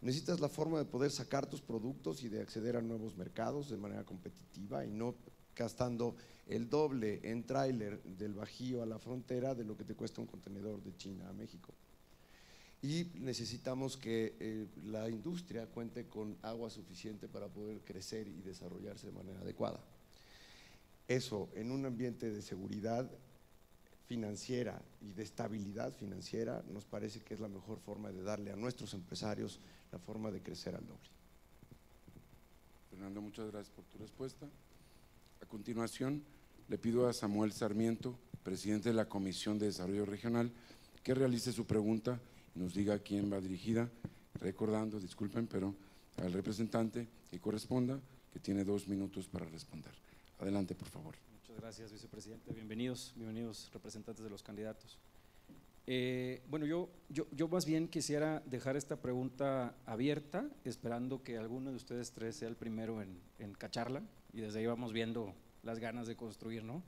Necesitas la forma de poder sacar tus productos y de acceder a nuevos mercados de manera competitiva y no gastando el doble en tráiler del Bajío a la frontera de lo que te cuesta un contenedor de China a México y necesitamos que eh, la industria cuente con agua suficiente para poder crecer y desarrollarse de manera adecuada. Eso en un ambiente de seguridad financiera y de estabilidad financiera nos parece que es la mejor forma de darle a nuestros empresarios la forma de crecer al doble.
Fernando, muchas gracias por tu respuesta. A continuación, le pido a Samuel Sarmiento, presidente de la Comisión de Desarrollo Regional, que realice su pregunta nos diga a quién va dirigida, recordando, disculpen, pero al representante que corresponda, que tiene dos minutos para responder. Adelante, por favor.
Muchas gracias, vicepresidente. Bienvenidos, bienvenidos representantes de los candidatos. Eh, bueno, yo, yo, yo, más bien quisiera dejar esta pregunta abierta, esperando que alguno de ustedes tres sea el primero en, en cacharla, y desde ahí vamos viendo las ganas de construir, ¿no?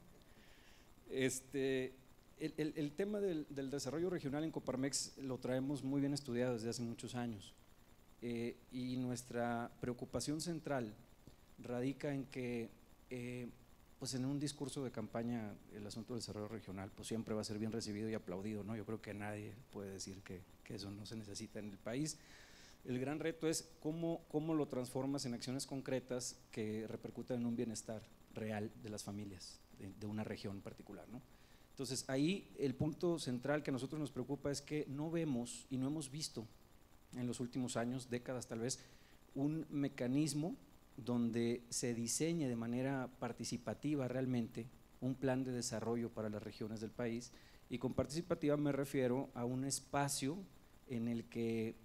Este, el, el, el tema del, del, desarrollo regional en Coparmex lo traemos muy bien estudiado desde hace muchos años eh, y nuestra preocupación central radica en que eh, pues en un discurso de campaña el asunto del desarrollo regional pues siempre va a ser bien recibido y aplaudido, ¿no? Yo creo que nadie puede decir que, que eso no se necesita en el país. El gran reto es cómo, cómo lo transformas en acciones concretas que repercutan en un bienestar real de las familias de, una región particular, ¿no? Entonces ahí el punto central que a nosotros nos preocupa es que no vemos y no hemos visto en los últimos años, décadas tal vez, un mecanismo donde se diseñe de manera participativa realmente un plan de desarrollo para las regiones del país. Y con participativa me refiero a un espacio en el que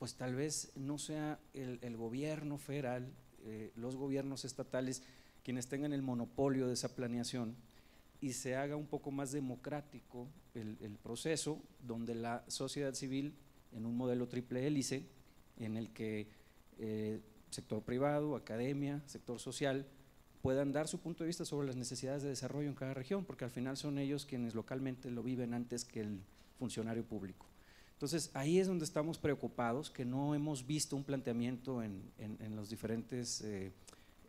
pues tal vez no sea el, gobierno federal, eh, los gobiernos estatales quienes tengan el monopolio de esa planeación, y se haga un poco más democrático el, el, proceso, donde la sociedad civil, en un modelo triple hélice, en el que eh, sector privado, academia, sector social, puedan dar su punto de vista sobre las necesidades de desarrollo en cada región, porque al final son ellos quienes localmente lo viven antes que el funcionario público. Entonces, ahí es donde estamos preocupados, que no hemos visto un planteamiento en, los diferentes eh,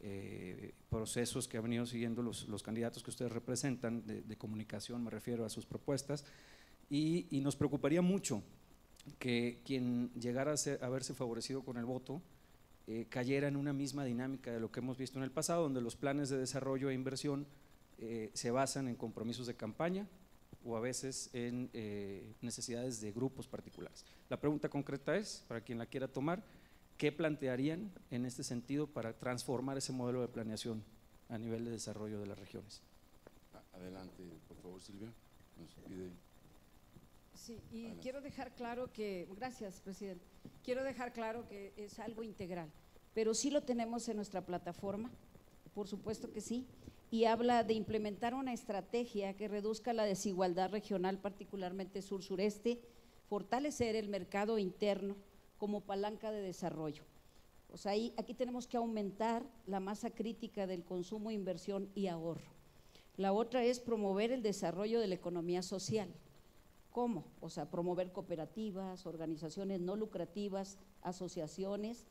eh, procesos que han venido siguiendo los, candidatos que ustedes representan, de, comunicación, me refiero a sus propuestas, y, nos preocuparía mucho que quien llegara a, verse favorecido con el voto eh, cayera en una misma dinámica de lo que hemos visto en el pasado, donde los planes de desarrollo e inversión se basan en compromisos de campaña, o a veces en eh, necesidades de grupos particulares. La pregunta concreta es, para quien la quiera tomar, ¿qué plantearían en este sentido para transformar ese modelo de planeación a nivel de desarrollo de las regiones?
Adelante, por favor, Silvia.
Sí, y quiero dejar claro que, gracias, presidente, quiero dejar claro que es algo integral, pero sí lo tenemos en nuestra plataforma, por supuesto que sí, y habla de implementar una estrategia que reduzca la desigualdad regional, particularmente sur-sureste, fortalecer el mercado interno como palanca de desarrollo. Sea, ahí, aquí tenemos que aumentar la masa crítica del consumo, inversión y ahorro. La otra es promover el desarrollo de la economía social. ¿Cómo? O sea, promover cooperativas, organizaciones no lucrativas, asociaciones,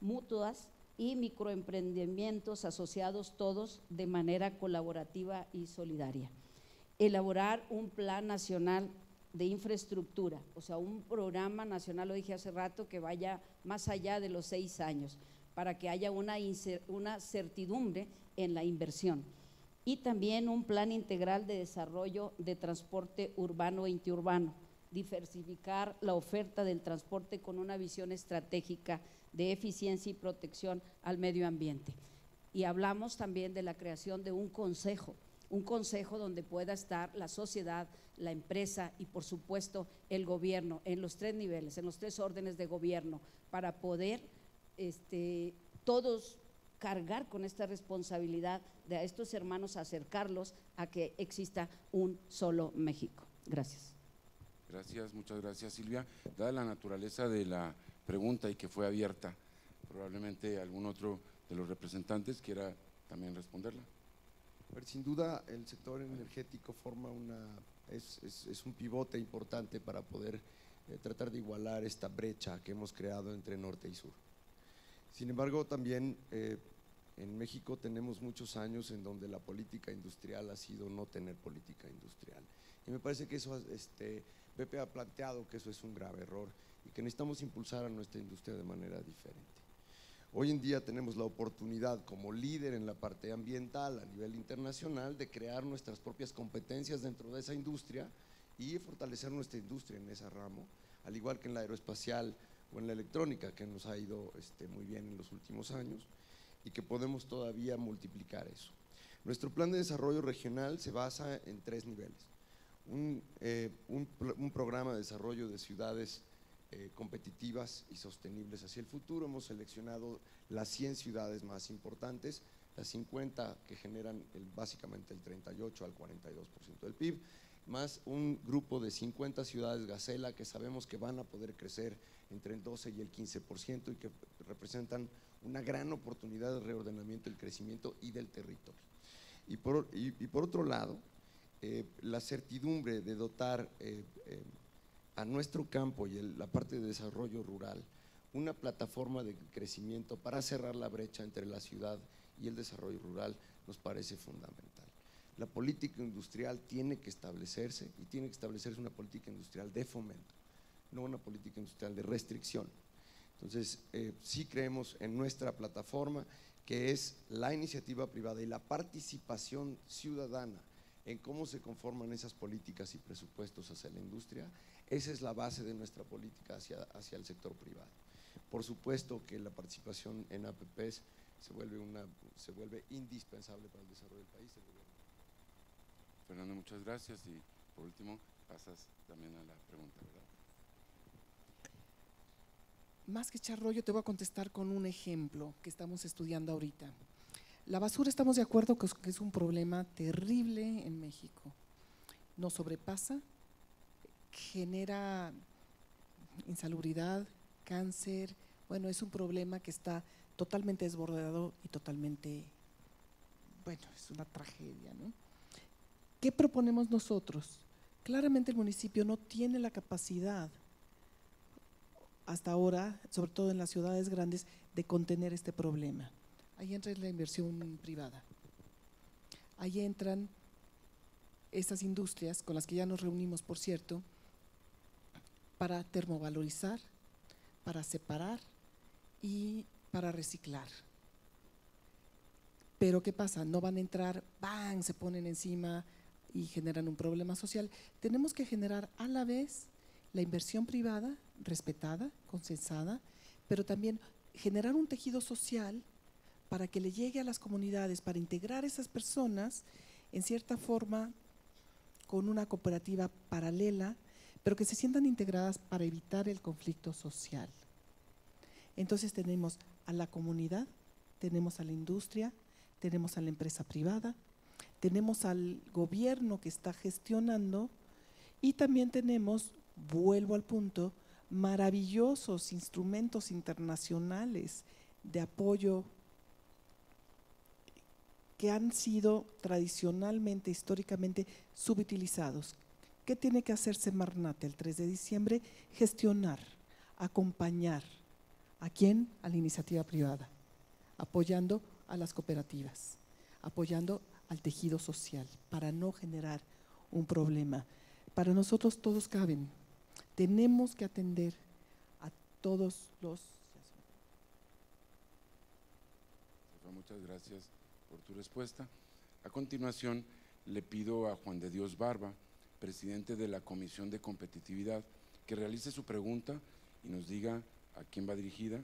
mutuas y microemprendimientos asociados todos de manera colaborativa y solidaria. Elaborar un plan nacional de infraestructura, o sea, un programa nacional, lo dije hace rato, que vaya más allá de los seis años, para que haya una, una certidumbre en la inversión. Y también un plan integral de desarrollo de transporte urbano e interurbano, diversificar la oferta del transporte con una visión estratégica de eficiencia y protección al medio ambiente. Y hablamos también de la creación de un consejo, un consejo donde pueda estar la sociedad, la empresa y por supuesto el gobierno en los tres niveles, en los tres órdenes de gobierno, para poder este, todos cargar con esta responsabilidad de a estos hermanos acercarlos a que exista un solo México. Gracias.
Gracias, muchas gracias Silvia. Dada la naturaleza de la pregunta y que fue abierta. Probablemente algún otro de los representantes quiera también responderla.
sin duda el sector energético forma una, es, es, un pivote importante para poder eh, tratar de igualar esta brecha que hemos creado entre norte y sur. Sin embargo, también eh, en México tenemos muchos años en donde la política industrial ha sido no tener política industrial. Y me parece que eso, este, Pepe ha planteado que eso es un grave error y que necesitamos impulsar a nuestra industria de manera diferente. Hoy en día tenemos la oportunidad como líder en la parte ambiental a nivel internacional de crear nuestras propias competencias dentro de esa industria y fortalecer nuestra industria en ese ramo, al igual que en la aeroespacial o en la electrónica, que nos ha ido este, muy bien en los últimos años y que podemos todavía multiplicar eso. Nuestro plan de desarrollo regional se basa en tres niveles. Un, eh, un programa de desarrollo de ciudades eh, competitivas y sostenibles hacia el futuro. Hemos seleccionado las 100 ciudades más importantes, las 50 que generan básicamente el 38 al 42% del PIB, más un grupo de 50 ciudades Gacela que sabemos que van a poder crecer entre el 12 y el 15% y que representan una gran oportunidad de reordenamiento del crecimiento y del territorio. Y por, por otro lado, eh, la certidumbre de dotar eh, a nuestro campo y la parte de desarrollo rural una plataforma de crecimiento para cerrar la brecha entre la ciudad y el desarrollo rural nos parece fundamental. La política industrial tiene que establecerse y tiene que establecerse una política industrial de fomento, no una política industrial de restricción. Entonces, eh, sí creemos en nuestra plataforma que es la iniciativa privada y la participación ciudadana en cómo se conforman esas políticas y presupuestos hacia la industria esa es la base de nuestra política hacia, hacia el sector privado. Por supuesto que la participación en APPs se vuelve, una, se vuelve indispensable para el desarrollo del país.
Fernando, muchas gracias. Y por último, pasas también a la pregunta, ¿verdad?
Más que echar rollo, te voy a contestar con un ejemplo que estamos estudiando ahorita. La basura estamos de acuerdo que es un problema terrible en México. Nos sobrepasa genera insalubridad, cáncer. Bueno, es un problema que está totalmente desbordado y totalmente, bueno, es una tragedia. ¿no? ¿Qué proponemos nosotros? Claramente el municipio no tiene la capacidad hasta ahora, sobre todo en las ciudades grandes, de contener este problema. Ahí entra la inversión privada. Ahí entran estas industrias con las que ya nos reunimos, por cierto, para termovalorizar, para separar y para reciclar. Pero ¿qué pasa? No van a entrar, ¡bang!, se ponen encima y generan un problema social. Tenemos que generar a la vez la inversión privada, respetada, consensada, pero también generar un tejido social para que le llegue a las comunidades, para integrar a esas personas en cierta forma con una cooperativa paralela, pero que se sientan integradas para evitar el conflicto social. Entonces tenemos a la comunidad, tenemos a la industria, tenemos a la empresa privada, tenemos al gobierno que está gestionando y también tenemos, vuelvo al punto, maravillosos instrumentos internacionales de apoyo que han sido tradicionalmente, históricamente subutilizados. ¿Qué tiene que hacer Semarnat el 3 de diciembre? Gestionar, acompañar. ¿A quién? A la iniciativa privada, apoyando a las cooperativas, apoyando al tejido social para no generar un problema. Para nosotros todos caben. Tenemos que atender a todos los...
Muchas gracias por tu respuesta. A continuación, le pido a Juan de Dios Barba, presidente de la Comisión de Competitividad, que realice su pregunta y nos diga a quién va dirigida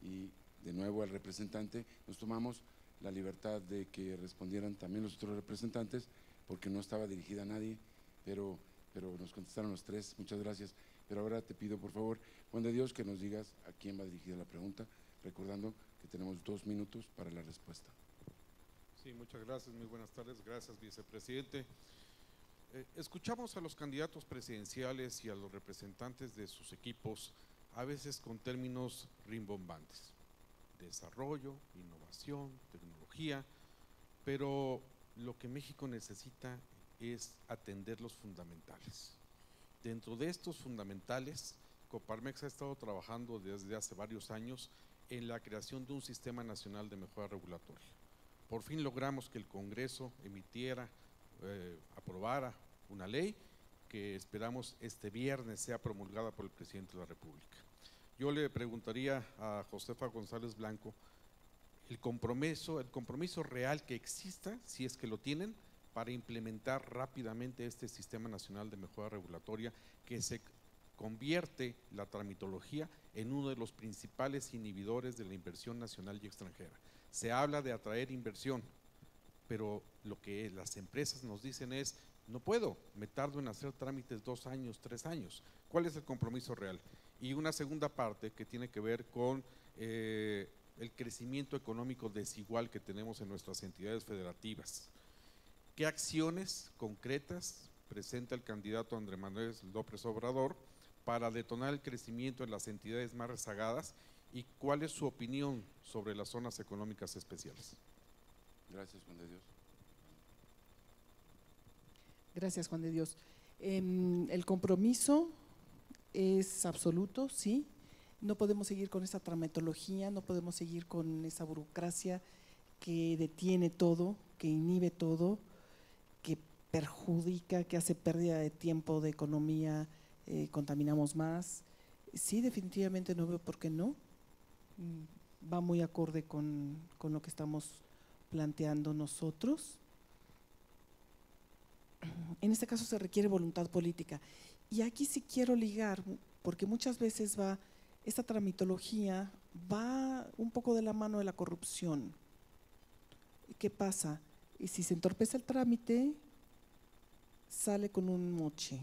y de nuevo al representante. Nos tomamos la libertad de que respondieran también los otros representantes porque no estaba dirigida a nadie, pero, pero nos contestaron los tres. Muchas gracias. Pero ahora te pido, por favor, Juan de Dios, que nos digas a quién va dirigida la pregunta, recordando que tenemos dos minutos para la respuesta.
Sí, muchas gracias, muy buenas tardes, gracias vicepresidente. Eh, escuchamos a los candidatos presidenciales y a los representantes de sus equipos a veces con términos rimbombantes, desarrollo, innovación, tecnología, pero lo que México necesita es atender los fundamentales. Dentro de estos fundamentales, Coparmex ha estado trabajando desde hace varios años en la creación de un sistema nacional de mejora regulatoria por fin logramos que el Congreso emitiera, eh, aprobara una ley que esperamos este viernes sea promulgada por el presidente de la República. Yo le preguntaría a Josefa González Blanco el compromiso, el compromiso real que exista, si es que lo tienen, para implementar rápidamente este Sistema Nacional de Mejora Regulatoria que se convierte la tramitología en uno de los principales inhibidores de la inversión nacional y extranjera. Se habla de atraer inversión, pero lo que las empresas nos dicen es, no puedo, me tardo en hacer trámites dos años, tres años. ¿Cuál es el compromiso real? Y una segunda parte que tiene que ver con eh, el crecimiento económico desigual que tenemos en nuestras entidades federativas. ¿Qué acciones concretas presenta el candidato Andrés Manuel López Obrador para detonar el crecimiento en las entidades más rezagadas y cuál es su opinión sobre las zonas económicas especiales.
Gracias, Juan de Dios.
Gracias, Juan de Dios. Em, el compromiso es absoluto, sí. No podemos seguir con esa trametología, no podemos seguir con esa burocracia que detiene todo, que inhibe todo, que perjudica, que hace pérdida de tiempo, de economía, eh, contaminamos más. Sí, definitivamente no veo por qué no. Mm, va muy acorde con, con lo que estamos planteando nosotros. En este caso se requiere voluntad política. Y aquí sí quiero ligar, porque muchas veces va, esta tramitología va un poco de la mano de la corrupción. ¿Qué pasa? Y si se entorpece el trámite, sale con un moche.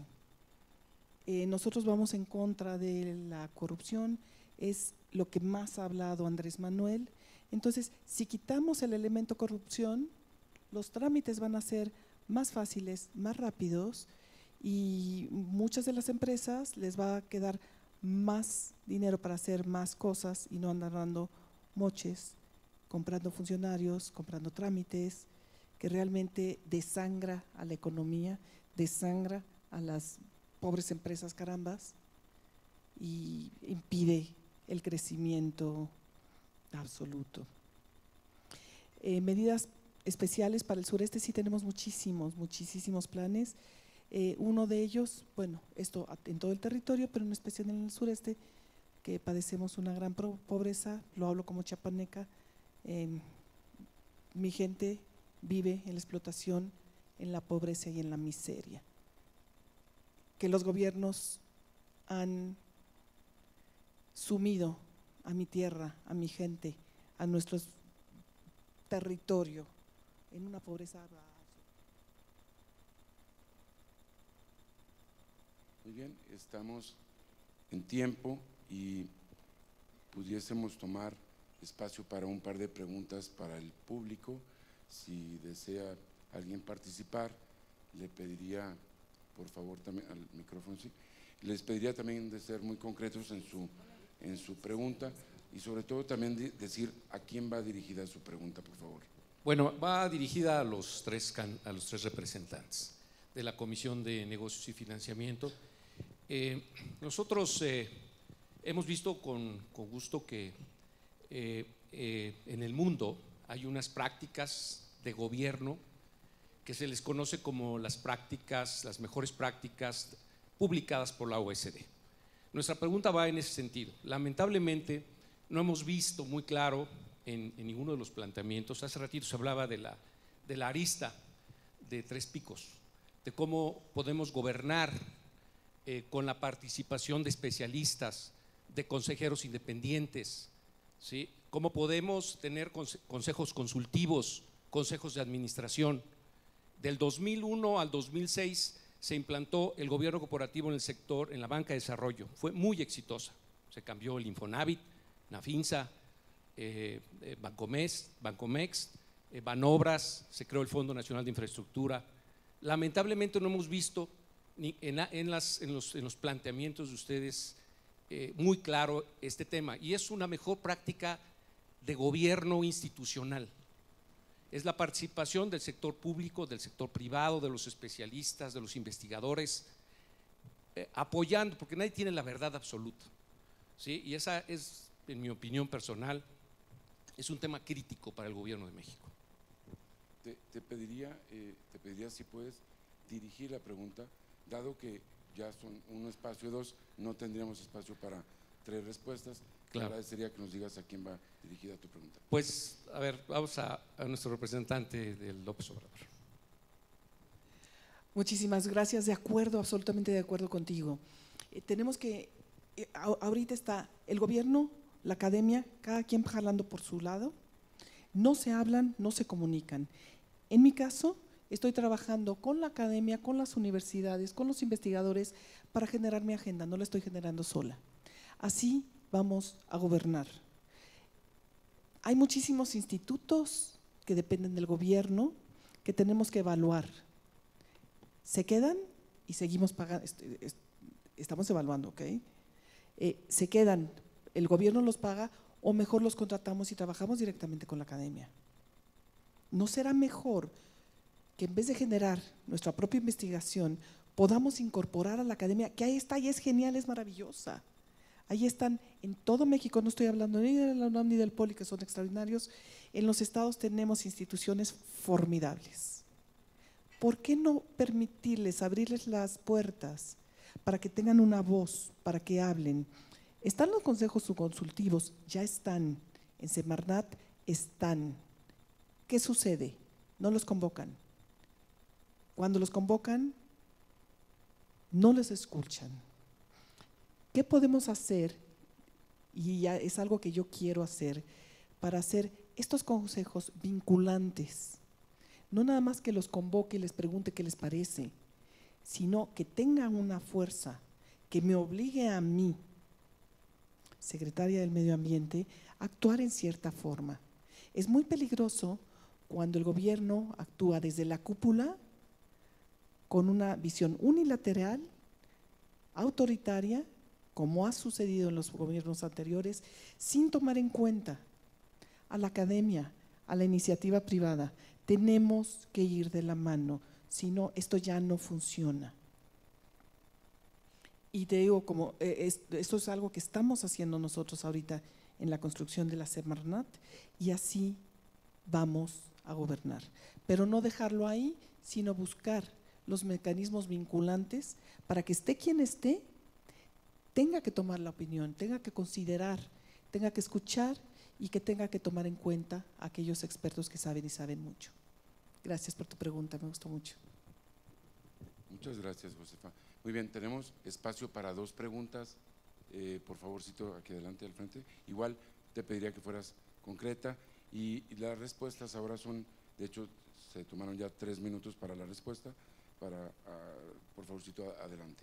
Eh, nosotros vamos en contra de la corrupción, es lo que más ha hablado Andrés Manuel. Entonces, si quitamos el elemento corrupción, los trámites van a ser más fáciles, más rápidos y muchas de las empresas les va a quedar más dinero para hacer más cosas y no andar dando moches, comprando funcionarios, comprando trámites, que realmente desangra a la economía, desangra a las pobres empresas carambas y impide el crecimiento absoluto. Eh, medidas especiales para el sureste sí tenemos muchísimos, muchísimos planes. Eh, uno de ellos, bueno, esto en todo el territorio, pero en especial en el sureste, que padecemos una gran pobreza, lo hablo como chapaneca, mi gente vive en la explotación, en la pobreza y en la miseria. Que los gobiernos han sumido a mi tierra, a mi gente, a nuestro territorio en una pobreza.
Muy bien, estamos en tiempo y pudiésemos tomar espacio para un par de preguntas para el público. Si desea alguien participar, le pediría, por favor, también al micrófono, sí, les pediría también de ser muy concretos en su, en su pregunta y sobre todo también decir a quién va dirigida su pregunta, por favor.
Bueno, va dirigida a los tres, a los tres representantes de la Comisión de Negocios y Financiamiento. Eh, nosotros eh, hemos visto con, gusto que eh, en el mundo hay unas prácticas de gobierno que se les conoce como las prácticas, las mejores prácticas publicadas por la OSD. Nuestra pregunta va en ese sentido. Lamentablemente, no hemos visto muy claro en, ninguno de los planteamientos, hace ratito se hablaba de la, de la arista de tres picos, de cómo podemos gobernar eh, con la participación de especialistas, de consejeros independientes, ¿sí? cómo podemos tener consejos consultivos, consejos de administración. Del 2001 al 2006 se implantó el gobierno corporativo en el sector, en la banca de desarrollo. Fue muy exitosa. Se cambió el Infonavit, Nafinsa, eh, eh Bancomex, eh, Banobras, se creó el Fondo Nacional de Infraestructura. Lamentablemente no hemos visto ni en, los, planteamientos de ustedes eh, muy claro este tema y es una mejor práctica de gobierno institucional. Es la participación del sector público, del sector privado, de los especialistas, de los investigadores, apoyando, porque nadie tiene la verdad absoluta. ¿sí? Y esa es en mi opinión personal, es un tema crítico para el gobierno de México.
Te, pediría, eh, te pediría si puedes dirigir la pregunta, dado que ya son un espacio dos, no tendríamos espacio para tres respuestas. Claro. agradecería que nos digas a quién va dirigida tu pregunta.
Pues, a ver, vamos a, nuestro representante del López Obrador.
Muchísimas gracias, de acuerdo, absolutamente de acuerdo contigo. Eh, tenemos que, eh, ahorita está el gobierno la academia, cada quien jalando por su lado, no se hablan, no se comunican. En mi caso, estoy trabajando con la academia, con las universidades, con los investigadores para generar mi agenda, no la estoy generando sola. Así vamos a gobernar. Hay muchísimos institutos que dependen del gobierno que tenemos que evaluar. Se quedan y seguimos pagando, estamos evaluando, ¿ok? Eh, se quedan el gobierno los paga o mejor los contratamos y trabajamos directamente con la academia. ¿No será mejor que en vez de generar nuestra propia investigación, podamos incorporar a la academia, que ahí está y es genial, es maravillosa? Ahí están en todo México, no estoy hablando ni de la UNAM ni del POLI, que son extraordinarios. En los estados tenemos instituciones formidables. ¿Por qué no permitirles, abrirles las puertas para que tengan una voz, para que hablen? Están los consejos subconsultivos, ya están. En Semarnat están. ¿Qué sucede? No los convocan. Cuando los convocan, no les escuchan. ¿Qué podemos hacer? Y es algo que yo quiero hacer para hacer estos consejos vinculantes. No nada más que los convoque y les pregunte qué les parece, sino que tengan una fuerza que me obligue a mí secretaria del Medio Ambiente, actuar en cierta forma. Es muy peligroso cuando el gobierno actúa desde la cúpula con una visión unilateral, autoritaria, como ha sucedido en los gobiernos anteriores, sin tomar en cuenta a la academia, a la iniciativa privada. Tenemos que ir de la mano, si no, esto ya no funciona. Y te digo, como eh, es- esto es algo que estamos haciendo nosotros ahorita en la construcción de la Semarnat y así vamos a gobernar. Pero no dejarlo ahí, sino buscar los mecanismos vinculantes para que esté quien esté, tenga que tomar la opinión, tenga que considerar, tenga que escuchar y que tenga que tomar en cuenta a aquellos expertos que saben y saben mucho. Gracias por tu pregunta, me gustó mucho.
Muchas gracias, Josefa. Muy bien, tenemos espacio para dos preguntas. Eh, por favorcito, aquí adelante al frente. Igual te pediría que fueras concreta y, y las respuestas ahora son, de hecho, se tomaron ya tres minutos para la respuesta. Para, ah, por favorcito, adelante.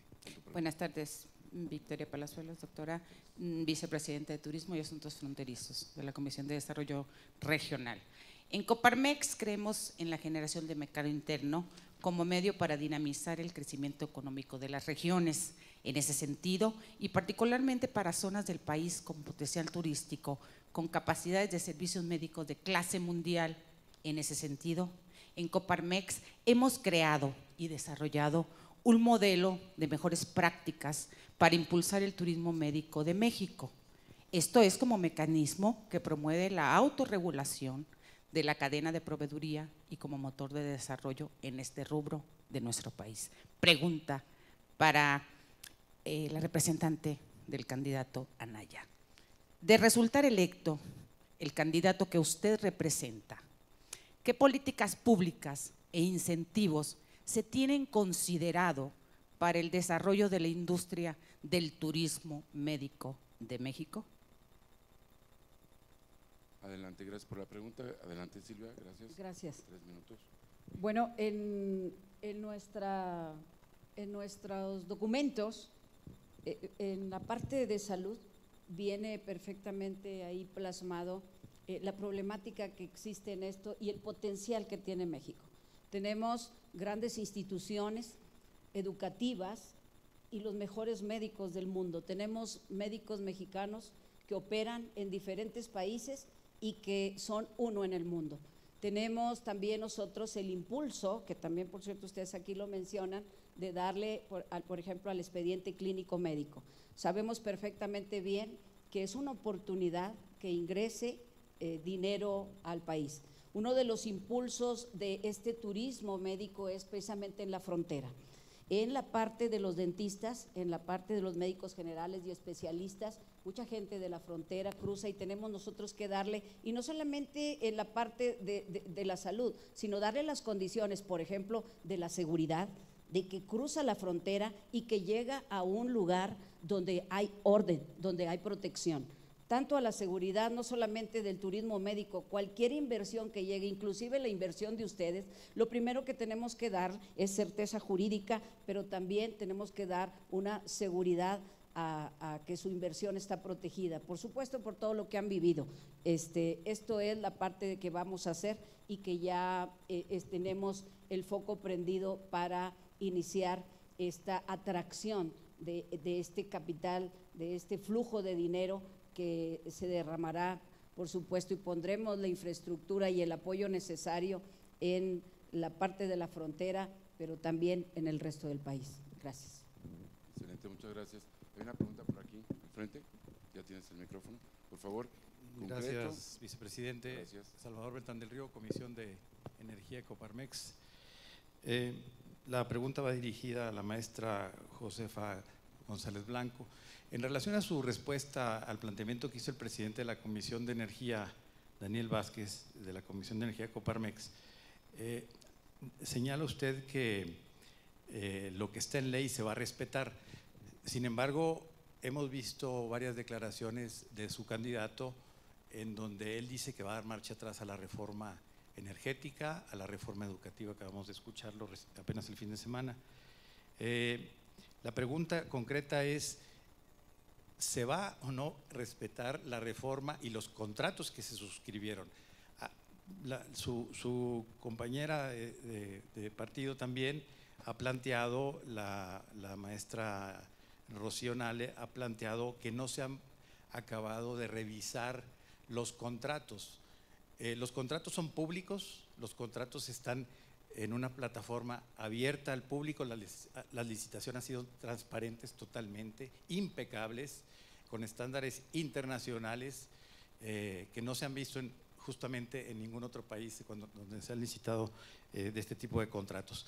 Buenas tardes, Victoria Palazuelos, doctora, mm, vicepresidenta de Turismo y Asuntos Fronterizos de la Comisión de Desarrollo Regional. En Coparmex creemos en la generación de mercado interno como medio para dinamizar el crecimiento económico de las regiones. En ese sentido, y particularmente para zonas del país con potencial turístico, con capacidades de servicios médicos de clase mundial, en ese sentido, en Coparmex hemos creado y desarrollado un modelo de mejores prácticas para impulsar el turismo médico de México. Esto es como mecanismo que promueve la autorregulación de la cadena de proveeduría y como motor de desarrollo en este rubro de nuestro país. Pregunta para eh, la representante del candidato Anaya. De resultar electo el candidato que usted representa, ¿qué políticas públicas e incentivos se tienen considerado para el desarrollo de la industria del turismo médico de México?
Adelante, gracias por la pregunta. Adelante, Silvia, gracias.
Gracias.
Tres minutos.
Bueno, en, en nuestra, en nuestros documentos, eh, en la parte de salud, viene perfectamente ahí plasmado eh, la problemática que existe en esto y el potencial que tiene México. Tenemos grandes instituciones educativas y los mejores médicos del mundo. Tenemos médicos mexicanos que operan en diferentes países y que son uno en el mundo. Tenemos también nosotros el impulso, que también por cierto ustedes aquí lo mencionan, de darle, por, ejemplo, al expediente clínico médico. Sabemos perfectamente bien que es una oportunidad que ingrese eh, dinero al país. Uno de los impulsos de este turismo médico es precisamente en la frontera. En la parte de los dentistas, en la parte de los médicos generales y especialistas, mucha gente de la frontera cruza y tenemos nosotros que darle, y no solamente en la parte de, la salud, sino darle las condiciones, por ejemplo, de la seguridad, de que cruza la frontera y que llega a un lugar donde hay orden, donde hay protección tanto a la seguridad, no solamente del turismo médico, cualquier inversión que llegue, inclusive la inversión de ustedes, lo primero que tenemos que dar es certeza jurídica, pero también tenemos que dar una seguridad a, que su inversión está protegida, por supuesto por todo lo que han vivido. Este, esto es la parte que vamos a hacer y que ya eh, tenemos el foco prendido para iniciar esta atracción de este capital, de este flujo de dinero que se derramará, por supuesto, y pondremos la infraestructura y el apoyo necesario en la parte de la frontera, pero también en el resto del país. Gracias.
Excelente, muchas gracias. Hay una pregunta por aquí, al frente. Ya tienes el micrófono. Por favor, concreto.
Gracias, vicepresidente.
Gracias.
Salvador Beltrán del Río, Comisión de Energía Coparmex. Eh, la pregunta va dirigida a la maestra Josefa González Blanco. En relación a su respuesta al planteamiento que hizo el presidente de la Comisión de Energía, Daniel Vázquez, de la Comisión de Energía Coparmex, eh, señala usted que eh, lo que está en ley se va a respetar. Sin embargo, hemos visto varias declaraciones de su candidato en donde él dice que va a dar marcha atrás a la reforma energética, a la reforma educativa, acabamos de escucharlo apenas el fin de semana. Eh, la pregunta concreta es, ¿se va o no respetar la reforma y los contratos que se suscribieron? Ah, su, su compañera de partido también ha planteado, la, la maestra Rocío Nale ha planteado que no se han acabado de revisar los contratos. Eh, los contratos son públicos, los contratos están en una plataforma abierta al público. Las, las licitaciones han sido transparentes totalmente, impecables, con estándares internacionales eh, que no se han visto en, justamente en ningún otro país cuando, donde se han licitado eh, de este tipo de contratos.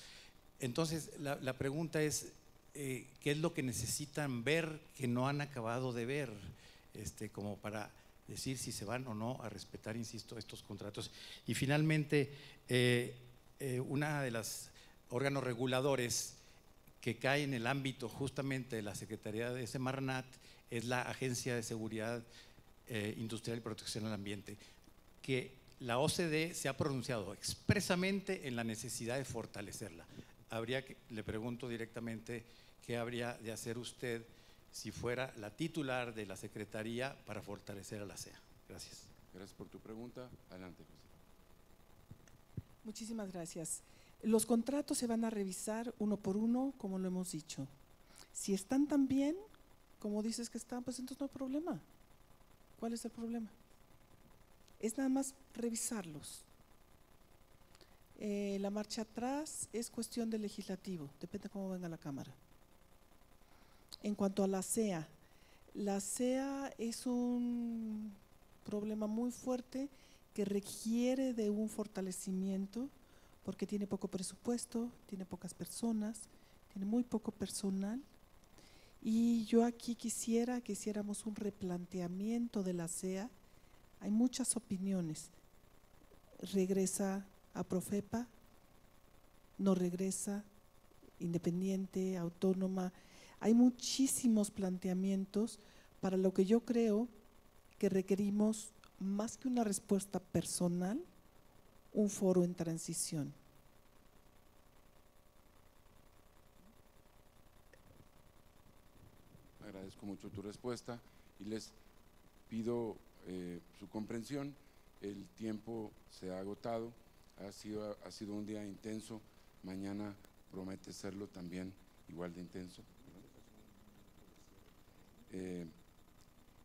Entonces, la, pregunta es, eh, ¿qué es lo que necesitan ver que no han acabado de ver? Este, como para decir si se van o no a respetar, insisto, estos contratos. Y finalmente, una de los órganos reguladores que cae en el ámbito justamente de la Secretaría de Semarnat es la Agencia de Seguridad eh, Industrial y Protección al Ambiente, que la OCDE se ha pronunciado expresamente en la necesidad de fortalecerla. Habría que, le pregunto directamente, ¿qué habría de hacer usted si fuera la titular de la Secretaría para fortalecer a la CEA? Gracias.
Gracias por tu pregunta. Adelante, José.
Muchísimas gracias. Los contratos se van a revisar uno por uno, como lo hemos dicho. Si están tan bien, como dices que están, pues entonces no hay problema. ¿Cuál es el problema? Es nada más revisarlos. Eh, la marcha atrás es cuestión del legislativo, depende cómo venga la Cámara. En cuanto a la CEA, la CEA es un problema muy fuerte que requiere de un fortalecimiento porque tiene poco presupuesto, tiene pocas personas, tiene muy poco personal. Y yo aquí quisiera que hiciéramos un replanteamiento de la CEA. Hay muchas opiniones. Regresa a Profepa, no regresa, independiente, autónoma. Hay muchísimos planteamientos para lo que yo creo que requerimos más que una respuesta personal, un foro en transición.
Agradezco mucho tu respuesta y les pido eh, su comprensión. El tiempo se ha agotado, ha sido, ha sido un día intenso, mañana promete serlo también igual de intenso. Eh,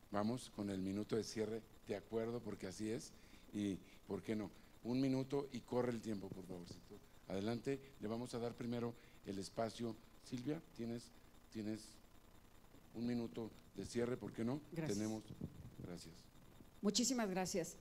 vamos con el minuto de cierre, de acuerdo, porque así es, y ¿por qué no? Un minuto y corre el tiempo, por favorcito. Adelante, le vamos a dar primero el espacio. Silvia, ¿tienes, tienes un minuto de cierre, ¿por qué no?
Gracias.
Tenemos, gracias.
Muchísimas gracias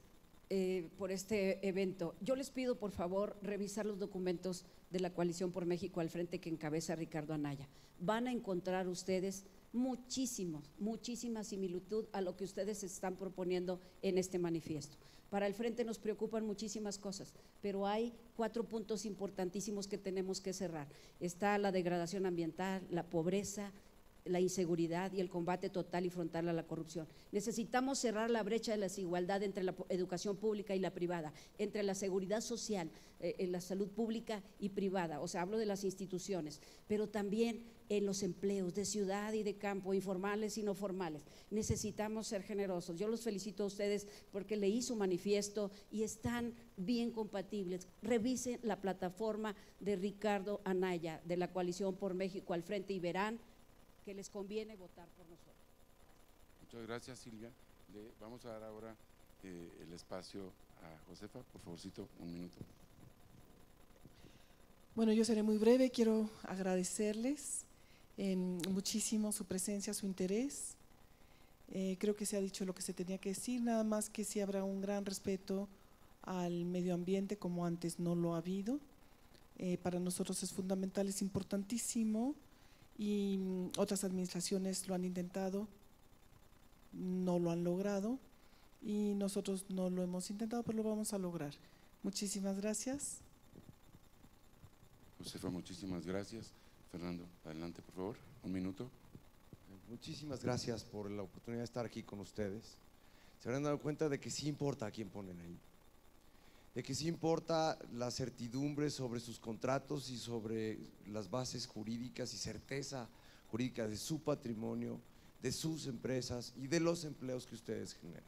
eh, por este evento. Yo les pido, por favor, revisar los documentos de la Coalición por México al frente que encabeza Ricardo Anaya. Van a encontrar ustedes muchísimos, muchísima similitud a lo que ustedes están proponiendo en este manifiesto. Para el frente nos preocupan muchísimas cosas, pero hay cuatro puntos importantísimos que tenemos que cerrar. Está la degradación ambiental, la pobreza, la inseguridad y el combate total y frontal a la corrupción. Necesitamos cerrar la brecha de la desigualdad entre la educación pública y la privada, entre la seguridad social, eh, la salud pública y privada, o sea, hablo de las instituciones, pero también en los empleos de ciudad y de campo, informales y no formales. Necesitamos ser generosos. Yo los felicito a ustedes porque leí su manifiesto y están bien compatibles. Revisen la plataforma de Ricardo Anaya de la Coalición por México al frente y verán que les conviene votar por nosotros.
Muchas gracias, Silvia. Le vamos a dar ahora eh, el espacio a Josefa, por favorcito, un minuto.
Bueno, yo seré muy breve. Quiero agradecerles eh, muchísimo su presencia, su interés. Eh, creo que se ha dicho lo que se tenía que decir, nada más que si habrá un gran respeto al medio ambiente como antes no lo ha habido. Eh, para nosotros es fundamental, es importantísimo y mm, otras administraciones lo han intentado, no lo han logrado y nosotros no lo hemos intentado, pero lo vamos a lograr. Muchísimas gracias.
Josefa, muchísimas gracias. Fernando, adelante, por favor, un minuto.
Muchísimas gracias por la oportunidad de estar aquí con ustedes. Se habrán dado cuenta de que sí importa a quién ponen ahí. De que sí importa la certidumbre sobre sus contratos y sobre las bases jurídicas y certeza jurídica de su patrimonio, de sus empresas y de los empleos que ustedes generan.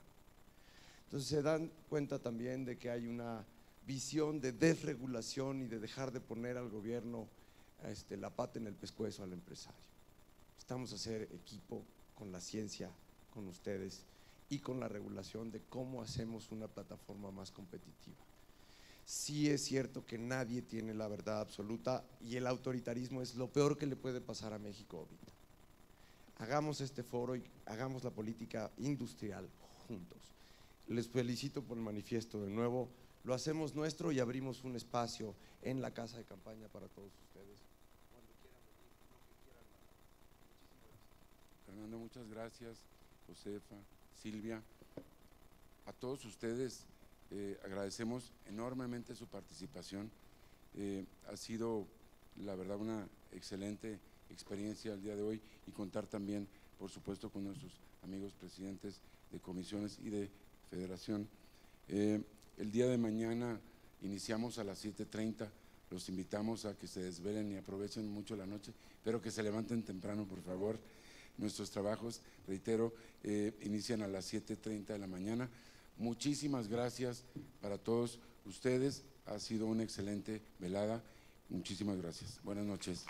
Entonces se dan cuenta también de que hay una visión de desregulación y de dejar de poner al gobierno este, la pata en el pescuezo al empresario. Estamos a hacer equipo con la ciencia, con ustedes y con la regulación de cómo hacemos una plataforma más competitiva. Sí es cierto que nadie tiene la verdad absoluta y el autoritarismo es lo peor que le puede pasar a México ahorita. Hagamos este foro y hagamos la política industrial juntos. Les felicito por el manifiesto de nuevo. Lo hacemos nuestro y abrimos un espacio en la casa de campaña para todos ustedes.
Fernando, muchas gracias. Josefa, Silvia, a todos ustedes eh, agradecemos enormemente su participación. Eh, ha sido, la verdad, una excelente experiencia el día de hoy y contar también, por supuesto, con nuestros amigos presidentes de comisiones y de federación. Eh, el día de mañana iniciamos a las 7.30. Los invitamos a que se desvelen y aprovechen mucho la noche, pero que se levanten temprano, por favor. Nuestros trabajos, reitero, inician a las 7.30 de la mañana. Muchísimas gracias para todos ustedes. Ha sido una excelente velada. Muchísimas gracias. Buenas noches.